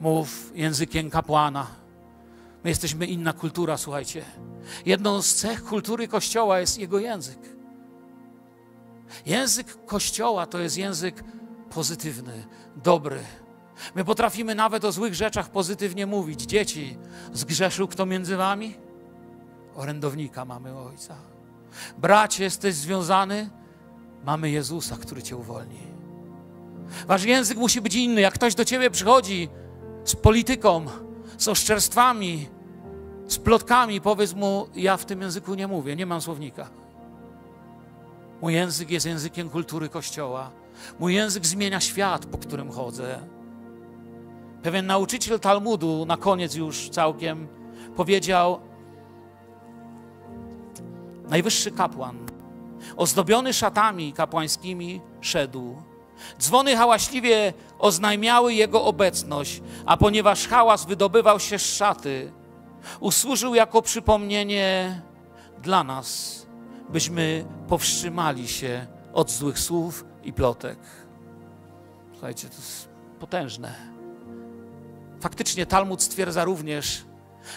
Mów językiem kapłana. My jesteśmy inna kultura, słuchajcie. Jedną z cech kultury Kościoła jest jego język. Język Kościoła to jest język pozytywny, dobry. My potrafimy nawet o złych rzeczach pozytywnie mówić. Dzieci, zgrzeszył kto między wami? Orędownika mamy ojca. Bracie, jesteś związany? Mamy Jezusa, który cię uwolni. Wasz język musi być inny. Jak ktoś do ciebie przychodzi z polityką, z oszczerstwami, z plotkami, powiedz mu: Ja w tym języku nie mówię, nie mam słownika. Mój język jest językiem kultury Kościoła. Mój język zmienia świat, po którym chodzę. Pewien nauczyciel Talmudu, na koniec już całkiem, powiedział: Najwyższy kapłan ozdobiony szatami kapłańskimi, szedł. Dzwony hałaśliwie oznajmiały jego obecność, a ponieważ hałas wydobywał się z szaty, usłużył jako przypomnienie dla nas, byśmy powstrzymali się od złych słów i plotek. Słuchajcie, to jest potężne. Faktycznie Talmud stwierdza również,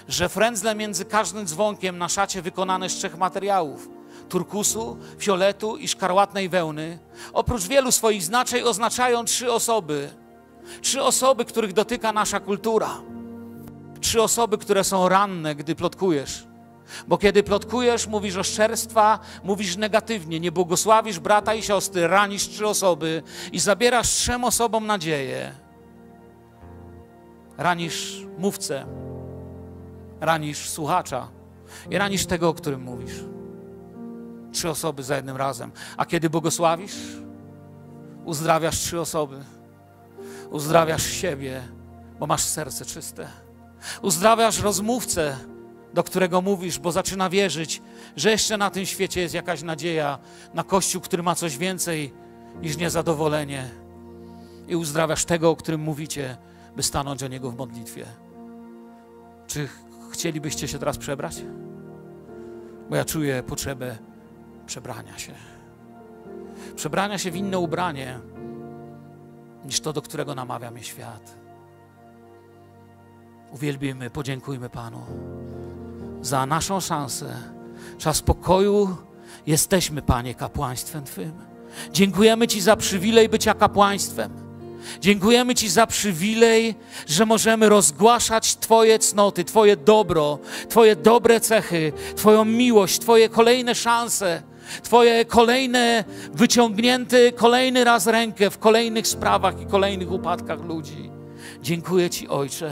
że frędzle między każdym dzwonkiem na szacie wykonane z trzech materiałów turkusu, fioletu i szkarłatnej wełny, oprócz wielu swoich znaczeń oznaczają trzy osoby. Trzy osoby, których dotyka nasza kultura. Trzy osoby, które są ranne, gdy plotkujesz. Bo kiedy plotkujesz, mówisz oszczerstwa, mówisz negatywnie, nie błogosławisz brata i siostry, ranisz trzy osoby i zabierasz trzem osobom nadzieję. Ranisz mówcę, ranisz słuchacza i ranisz tego, o którym mówisz. Trzy osoby za jednym razem. A kiedy błogosławisz, uzdrawiasz trzy osoby. Uzdrawiasz siebie, bo masz serce czyste. Uzdrawiasz rozmówcę, do którego mówisz, bo zaczyna wierzyć, że jeszcze na tym świecie jest jakaś nadzieja na Kościół, który ma coś więcej niż niezadowolenie. I uzdrawiasz tego, o którym mówicie, by stanąć o niego w modlitwie. Czy chcielibyście się teraz przebrać? Bo ja czuję potrzebę przebrania się. Przebrania się w inne ubranie niż to, do którego namawia mnie świat. Uwielbimy, podziękujmy Panu za naszą szansę. Czas pokoju jesteśmy, Panie, kapłaństwem Twym. Dziękujemy Ci za przywilej bycia kapłaństwem. Dziękujemy Ci za przywilej, że możemy rozgłaszać Twoje cnoty, Twoje dobro, Twoje dobre cechy, Twoją miłość, Twoje kolejne szanse, Twoje kolejne wyciągnięte kolejny raz rękę w kolejnych sprawach i kolejnych upadkach ludzi. Dziękuję Ci, Ojcze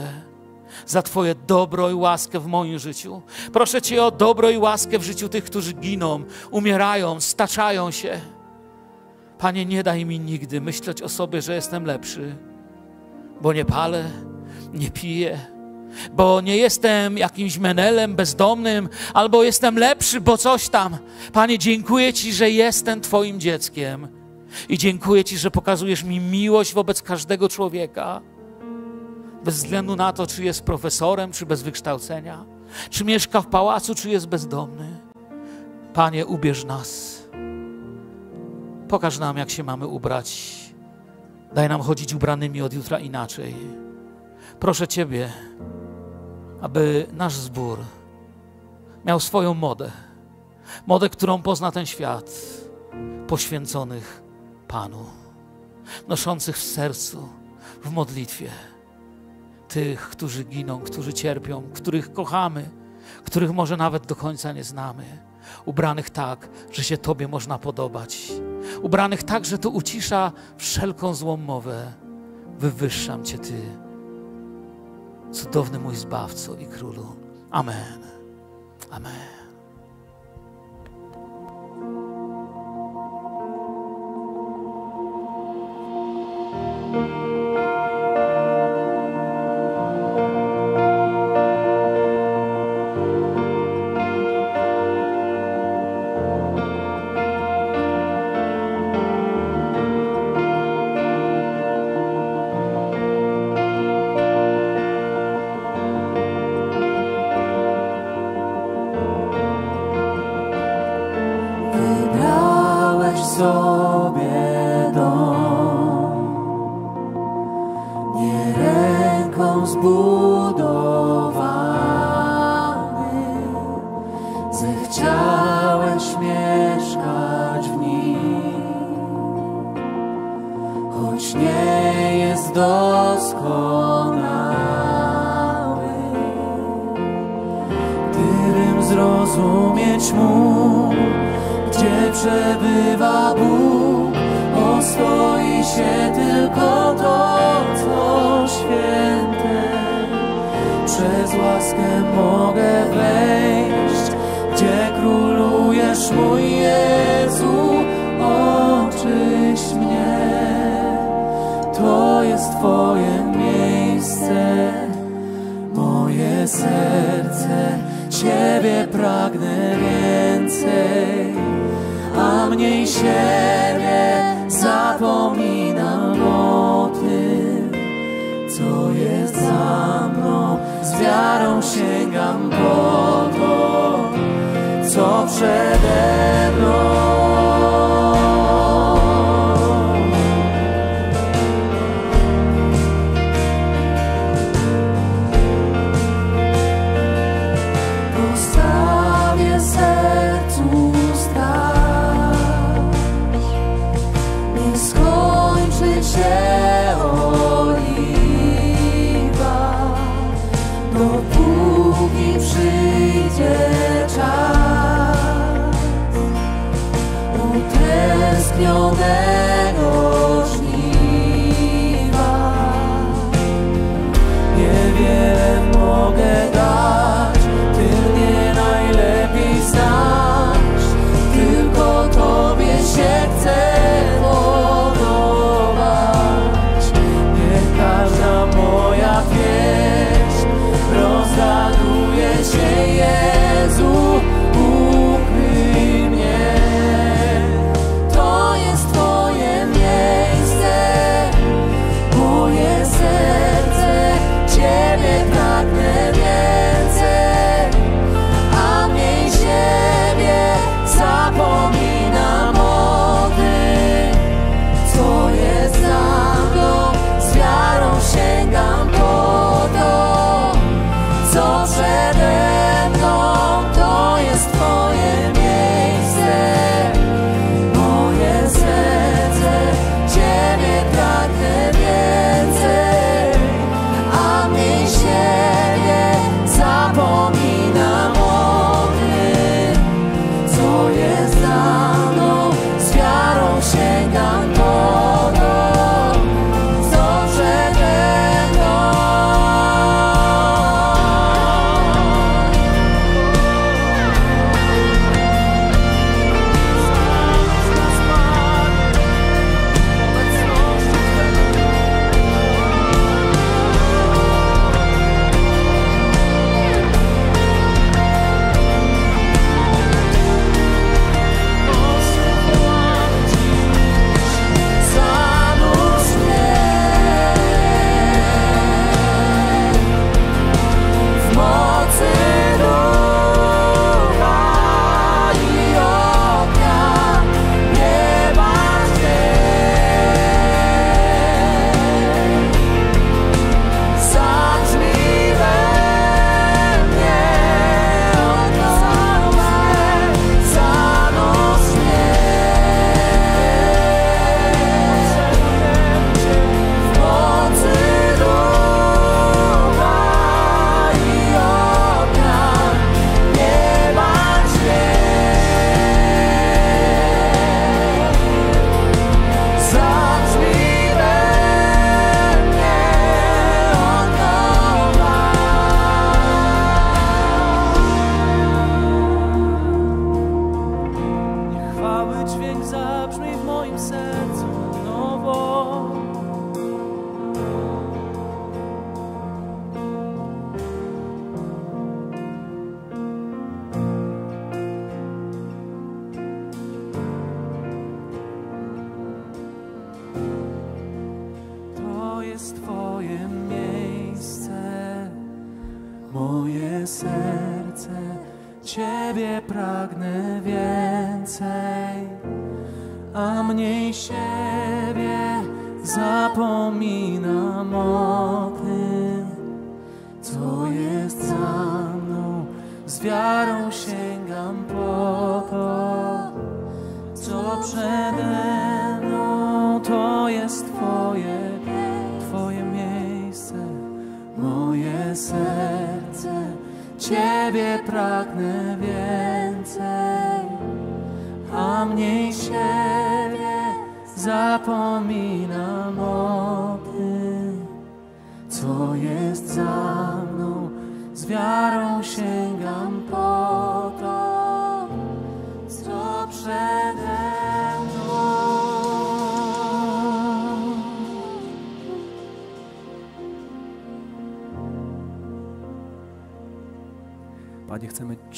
za Twoje dobro i łaskę w moim życiu. Proszę Cię o dobro i łaskę w życiu tych, którzy giną, umierają, staczają się. Panie, nie daj mi nigdy myśleć o sobie, że jestem lepszy, bo nie palę, nie piję, bo nie jestem jakimś menelem bezdomnym, albo jestem lepszy, bo coś tam. Panie, dziękuję Ci, że jestem Twoim dzieckiem i dziękuję Ci, że pokazujesz mi miłość wobec każdego człowieka bez względu na to, czy jest profesorem, czy bez wykształcenia, czy mieszka w pałacu, czy jest bezdomny. Panie, ubierz nas. Pokaż nam, jak się mamy ubrać. Daj nam chodzić ubranymi od jutra inaczej. Proszę Ciebie, aby nasz zbór miał swoją modę. Modę, którą pozna ten świat, poświęconych Panu, noszących w sercu, w modlitwie tych, którzy giną, którzy cierpią, których kochamy, których może nawet do końca nie znamy. Ubranych tak, że się Tobie można podobać. Ubranych tak, że to ucisza wszelką złą mowę. Wywyższam Cię Ty, cudowny mój Zbawco i Królu. Amen. Amen. mieszkać w nim. Choć nie jest doskonały, gdybym zrozumieć mu, gdzie przebywa Bóg, oswoi się tylko to, co święte. Przez łaskę mogę wejść serce Ciebie pragnę więcej. Amen. mniej siebie zapominam o tym, co jest za mną. Z wiarą sięgam po to, co przede mną.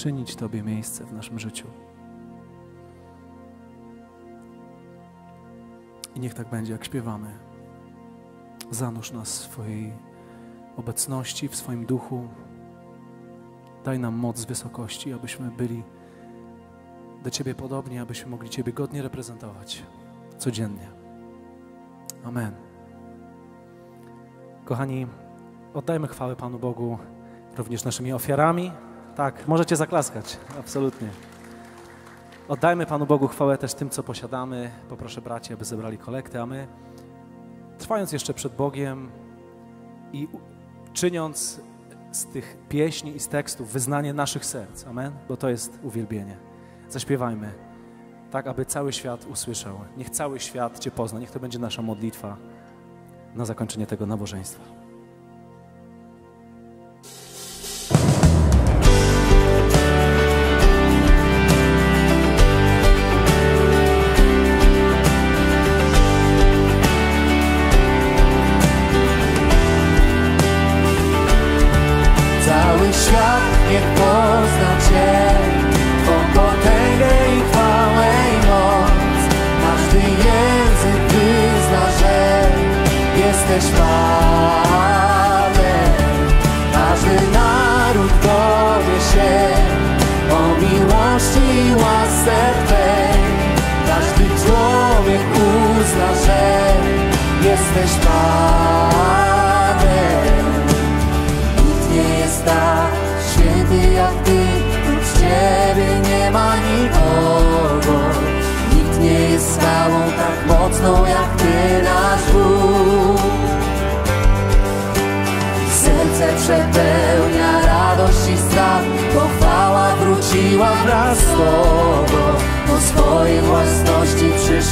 Panie, chcemy czynić Tobie miejsce w naszym życiu. I niech tak będzie, jak śpiewamy. Zanurz nas w swojej obecności, w swoim duchu. Daj nam moc z wysokości, abyśmy byli do Ciebie podobni, abyśmy mogli Ciebie godnie reprezentować codziennie. Amen. Kochani, oddajmy chwałę Panu Bogu również naszymi ofiarami. Tak, możecie zaklaskać, absolutnie. Oddajmy Panu Bogu chwałę też tym, co posiadamy. Poproszę braci, aby zebrali kolektę, a my, trwając jeszcze przed Bogiem i czyniąc z tych pieśni i z tekstów wyznanie naszych serc, amen, bo to jest uwielbienie. Zaśpiewajmy, tak aby cały świat usłyszał. Niech cały świat Cię pozna, niech to będzie nasza modlitwa na zakończenie tego nabożeństwa.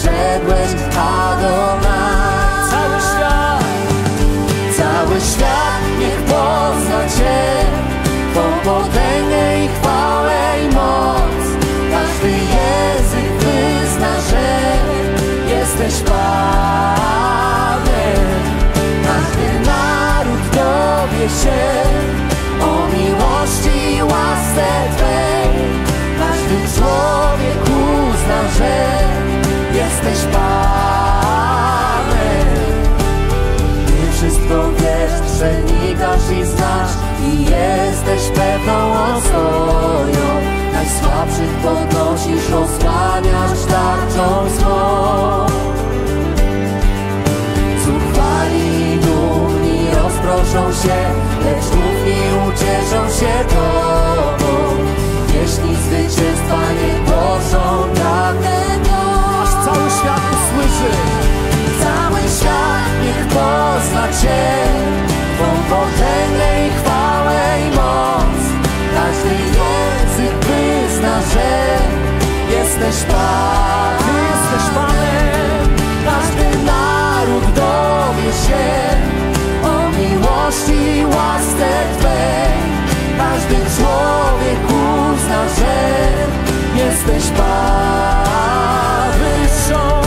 Przyszedłeś, a do nas cały świat Cały świat niech pozna Cię, Twą potęgę i chwałę i moc. Każdy język wyzna, że jesteś Panem. Każdy naród dowie się o miłości i łasce Twej. Każdy człowiek uzna, że Wszystko wiesz, przenikasz i znasz i jesteś pewną ostoją. Najsłabszych podnosisz, osłaniasz tarczą swą. Zuchwali i dumni rozproszą się, lecz równi ucieszą się Tobą. Pieśni zwycięstwa nie głoszą dawnego. Aż cały świat usłyszy. Cię, Twą potęgę i chwałę i moc. Każdy język wyzna, że jesteś Pan. Ty jesteś Panem. Każdy naród dowie się o miłości i łasce Twej. Każdy człowiek uzna, że jesteś Pan. Wywyższony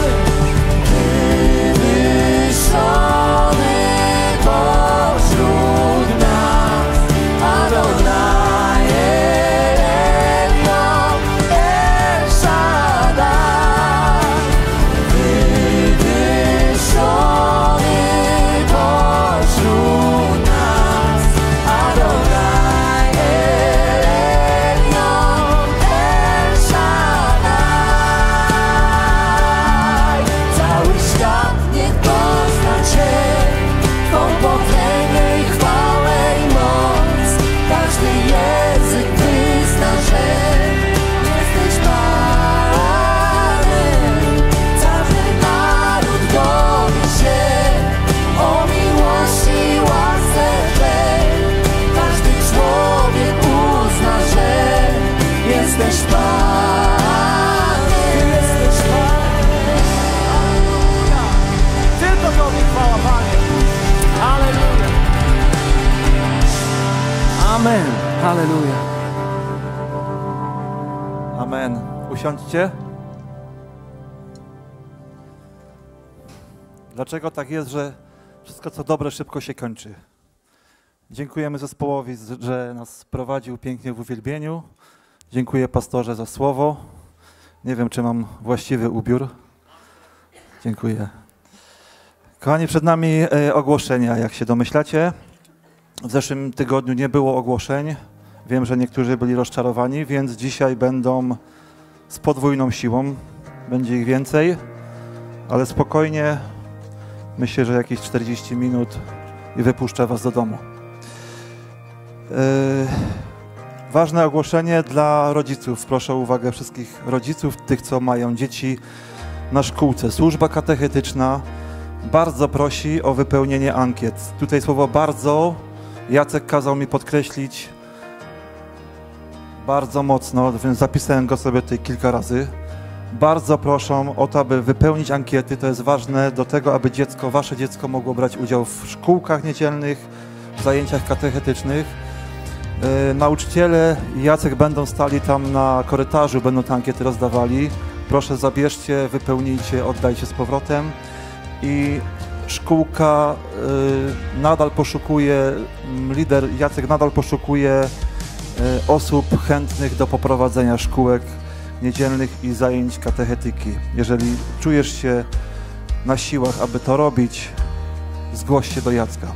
Halleluja. Amen. Usiądźcie. Dlaczego tak jest, że wszystko co dobre szybko się kończy? Dziękujemy zespołowi, że nas prowadził pięknie w uwielbieniu. Dziękuję pastorze za słowo. Nie wiem, czy mam właściwy ubiór. Dziękuję. Kochani, przed nami e, ogłoszenia, jak się domyślacie. W zeszłym tygodniu nie było ogłoszeń. Wiem, że niektórzy byli rozczarowani, więc dzisiaj będą z podwójną siłą. Będzie ich więcej, ale spokojnie. Myślę, że jakieś 40 minut i wypuszczę Was do domu. Yy, ważne ogłoszenie dla rodziców. Proszę o uwagę wszystkich rodziców, tych, co mają dzieci na szkółce. Służba katechetyczna bardzo prosi o wypełnienie ankiet. Tutaj słowo bardzo Jacek kazał mi podkreślić bardzo mocno, więc zapisałem go sobie tutaj kilka razy. Bardzo proszą o to, aby wypełnić ankiety. To jest ważne do tego, aby dziecko, wasze dziecko mogło brać udział w szkółkach niedzielnych, w zajęciach katechetycznych. Yy, nauczyciele i Jacek będą stali tam na korytarzu, będą te ankiety rozdawali. Proszę zabierzcie, wypełnijcie, oddajcie z powrotem. I szkółka y, nadal poszukuje, lider Jacek nadal poszukuje osób chętnych do poprowadzenia szkółek niedzielnych i zajęć katechetyki. Jeżeli czujesz się na siłach, aby to robić, zgłoś się do Jacka.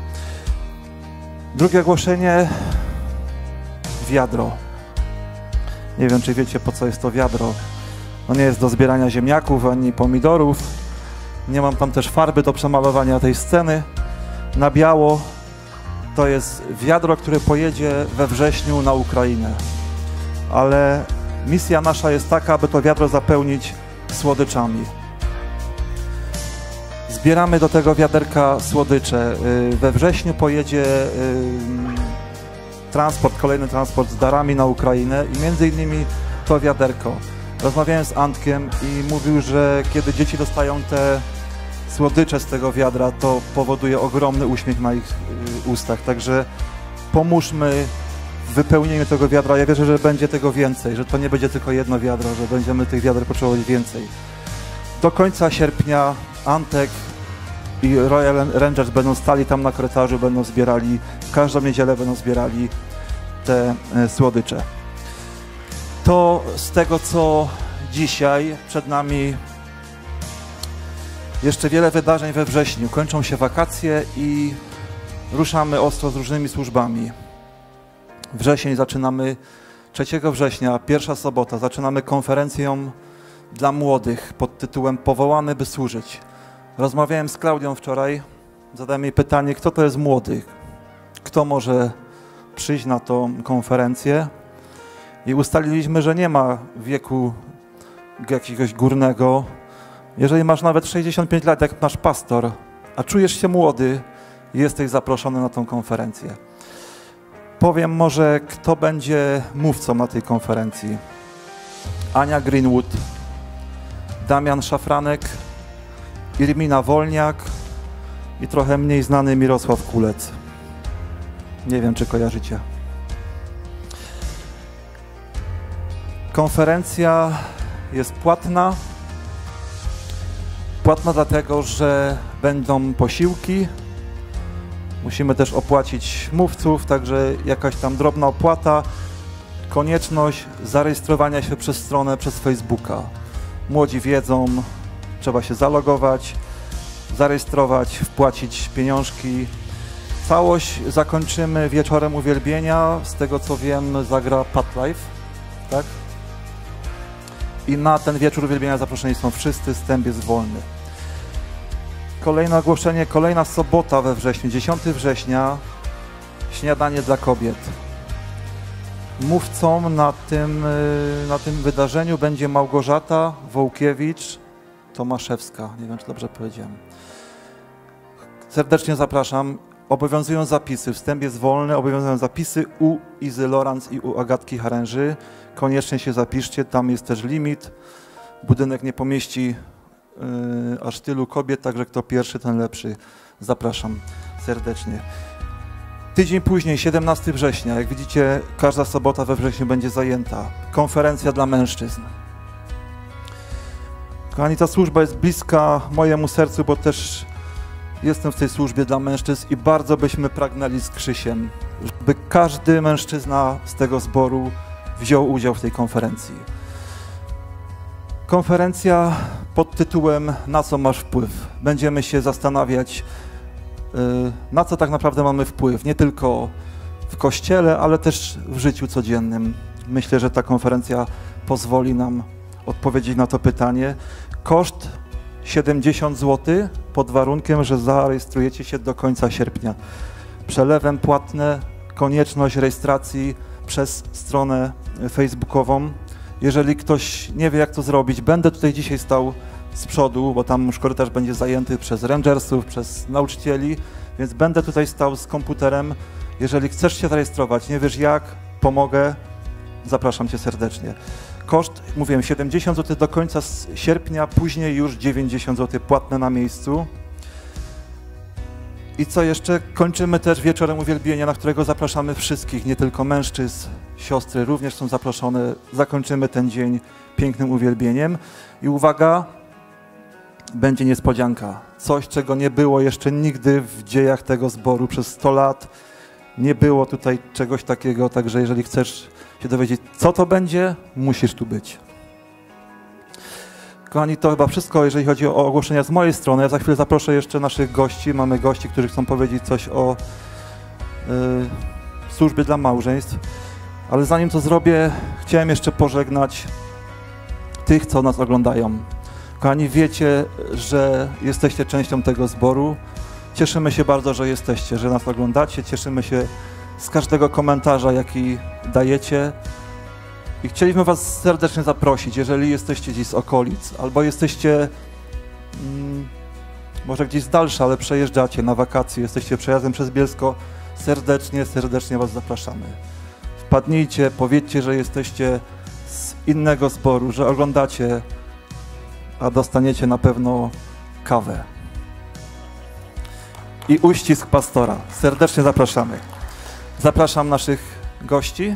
Drugie ogłoszenie wiadro. Nie wiem, czy wiecie, po co jest to wiadro. No nie jest do zbierania ziemniaków ani pomidorów. Nie mam tam też farby do przemalowania tej sceny. Na biało to jest wiadro, które pojedzie we wrześniu na Ukrainę. Ale misja nasza jest taka, aby to wiadro zapełnić słodyczami. Zbieramy do tego wiaderka słodycze. Y, We wrześniu pojedzie y, transport, kolejny transport z darami na Ukrainę i między innymi to wiaderko. Rozmawiałem z Antkiem i mówił, że kiedy dzieci dostają te słodycze z tego wiadra, to powoduje ogromny uśmiech na ich y, ustach. Także pomóżmy w wypełnieniu tego wiadra. Ja wierzę, że będzie tego więcej, że to nie będzie tylko jedno wiadro, że będziemy tych wiader potrzebować więcej. Do końca sierpnia Antek i Royal Rangers będą stali tam na korytarzu, będą zbierali, każdą niedzielę będą zbierali te e, słodycze. To z tego, co dzisiaj przed nami jeszcze wiele wydarzeń we wrześniu. Kończą się wakacje i ruszamy ostro z różnymi służbami. Wrzesień zaczynamy 3 września, pierwsza sobota, zaczynamy konferencją dla młodych pod tytułem Powołany, by służyć. Rozmawiałem z Klaudią wczoraj, zadałem jej pytanie, kto to jest młody, kto może przyjść na tą konferencję. I ustaliliśmy, że nie ma wieku jakiegoś górnego. Jeżeli masz nawet 65 lat, jak nasz pastor, a czujesz się młody, jesteś zaproszony na tą konferencję. Powiem może, kto będzie mówcą na tej konferencji. Ania Greenwood, Damian Szafranek, Irmina Wolniak i trochę mniej znany Mirosław Kulec. Nie wiem, czy kojarzycie. Konferencja jest płatna. Płatna dlatego, że będą posiłki. Musimy też opłacić mówców, także jakaś tam drobna opłata. Konieczność zarejestrowania się przez stronę, przez Facebooka. Młodzi wiedzą, trzeba się zalogować, zarejestrować, wpłacić pieniążki. Całość zakończymy wieczorem uwielbienia. Z tego co wiem, zagra Pat Life, tak? I na ten wieczór uwielbienia zaproszeni są wszyscy, wstęp jest wolny. Kolejne ogłoszenie, kolejna sobota we wrześniu, 10 września, śniadanie dla kobiet. Mówcą na tym, y, na tym wydarzeniu będzie Małgorzata Wołkiewicz Tomaszewska. Nie wiem, czy dobrze powiedziałem. Serdecznie zapraszam. Obowiązują zapisy. Wstęp jest wolny. Obowiązują zapisy u Izy Lorenz i u Agatki Haręży. Koniecznie się zapiszcie. Tam jest też limit. Budynek nie pomieści aż tylu kobiet, także kto pierwszy, ten lepszy. Zapraszam serdecznie. Tydzień później, 17 września, jak widzicie, każda sobota we wrześniu będzie zajęta. Konferencja dla mężczyzn. Kochani, ta służba jest bliska mojemu sercu, bo też jestem w tej służbie dla mężczyzn i bardzo byśmy pragnęli z Krzysiem, żeby każdy mężczyzna z tego zboru wziął udział w tej konferencji. Konferencja pod tytułem Na co masz wpływ? Będziemy się zastanawiać, y, na co tak naprawdę mamy wpływ, nie tylko w kościele, ale też w życiu codziennym. Myślę, że ta konferencja pozwoli nam odpowiedzieć na to pytanie. Koszt 70 zł pod warunkiem, że zarejestrujecie się do końca sierpnia. Przelewem płatne, konieczność rejestracji przez stronę facebookową. Jeżeli ktoś nie wie, jak to zrobić, będę tutaj dzisiaj stał z przodu, bo tam już korytarz będzie zajęty przez rangersów, przez nauczycieli, więc będę tutaj stał z komputerem. Jeżeli chcesz się zarejestrować, nie wiesz jak, pomogę, zapraszam Cię serdecznie. Koszt, mówiłem, 70 zł do końca sierpnia, później już 90 zł płatne na miejscu. I co jeszcze? Kończymy też wieczorem uwielbienia, na którego zapraszamy wszystkich, nie tylko mężczyzn, siostry również są zaproszone. Zakończymy ten dzień pięknym uwielbieniem. I uwaga, będzie niespodzianka. Coś, czego nie było jeszcze nigdy w dziejach tego zboru przez 100 lat. Nie było tutaj czegoś takiego, także jeżeli chcesz się dowiedzieć, co to będzie, musisz tu być. Kochani, to chyba wszystko, jeżeli chodzi o ogłoszenia z mojej strony. Ja za chwilę zaproszę jeszcze naszych gości. Mamy gości, którzy chcą powiedzieć coś o y, służbie dla małżeństw. Ale zanim to zrobię, chciałem jeszcze pożegnać tych, co nas oglądają. Kochani, wiecie, że jesteście częścią tego zboru. Cieszymy się bardzo, że jesteście, że nas oglądacie. Cieszymy się z każdego komentarza, jaki dajecie. I chcieliśmy Was serdecznie zaprosić, jeżeli jesteście gdzieś z okolic, albo jesteście mm, może gdzieś z dalsza, ale przejeżdżacie na wakacje, jesteście przejazdem przez Bielsko, serdecznie, serdecznie Was zapraszamy. Wpadnijcie, powiedzcie, że jesteście z innego zboru, że oglądacie, a dostaniecie na pewno kawę. I uścisk pastora. Serdecznie zapraszamy. Zapraszam naszych gości.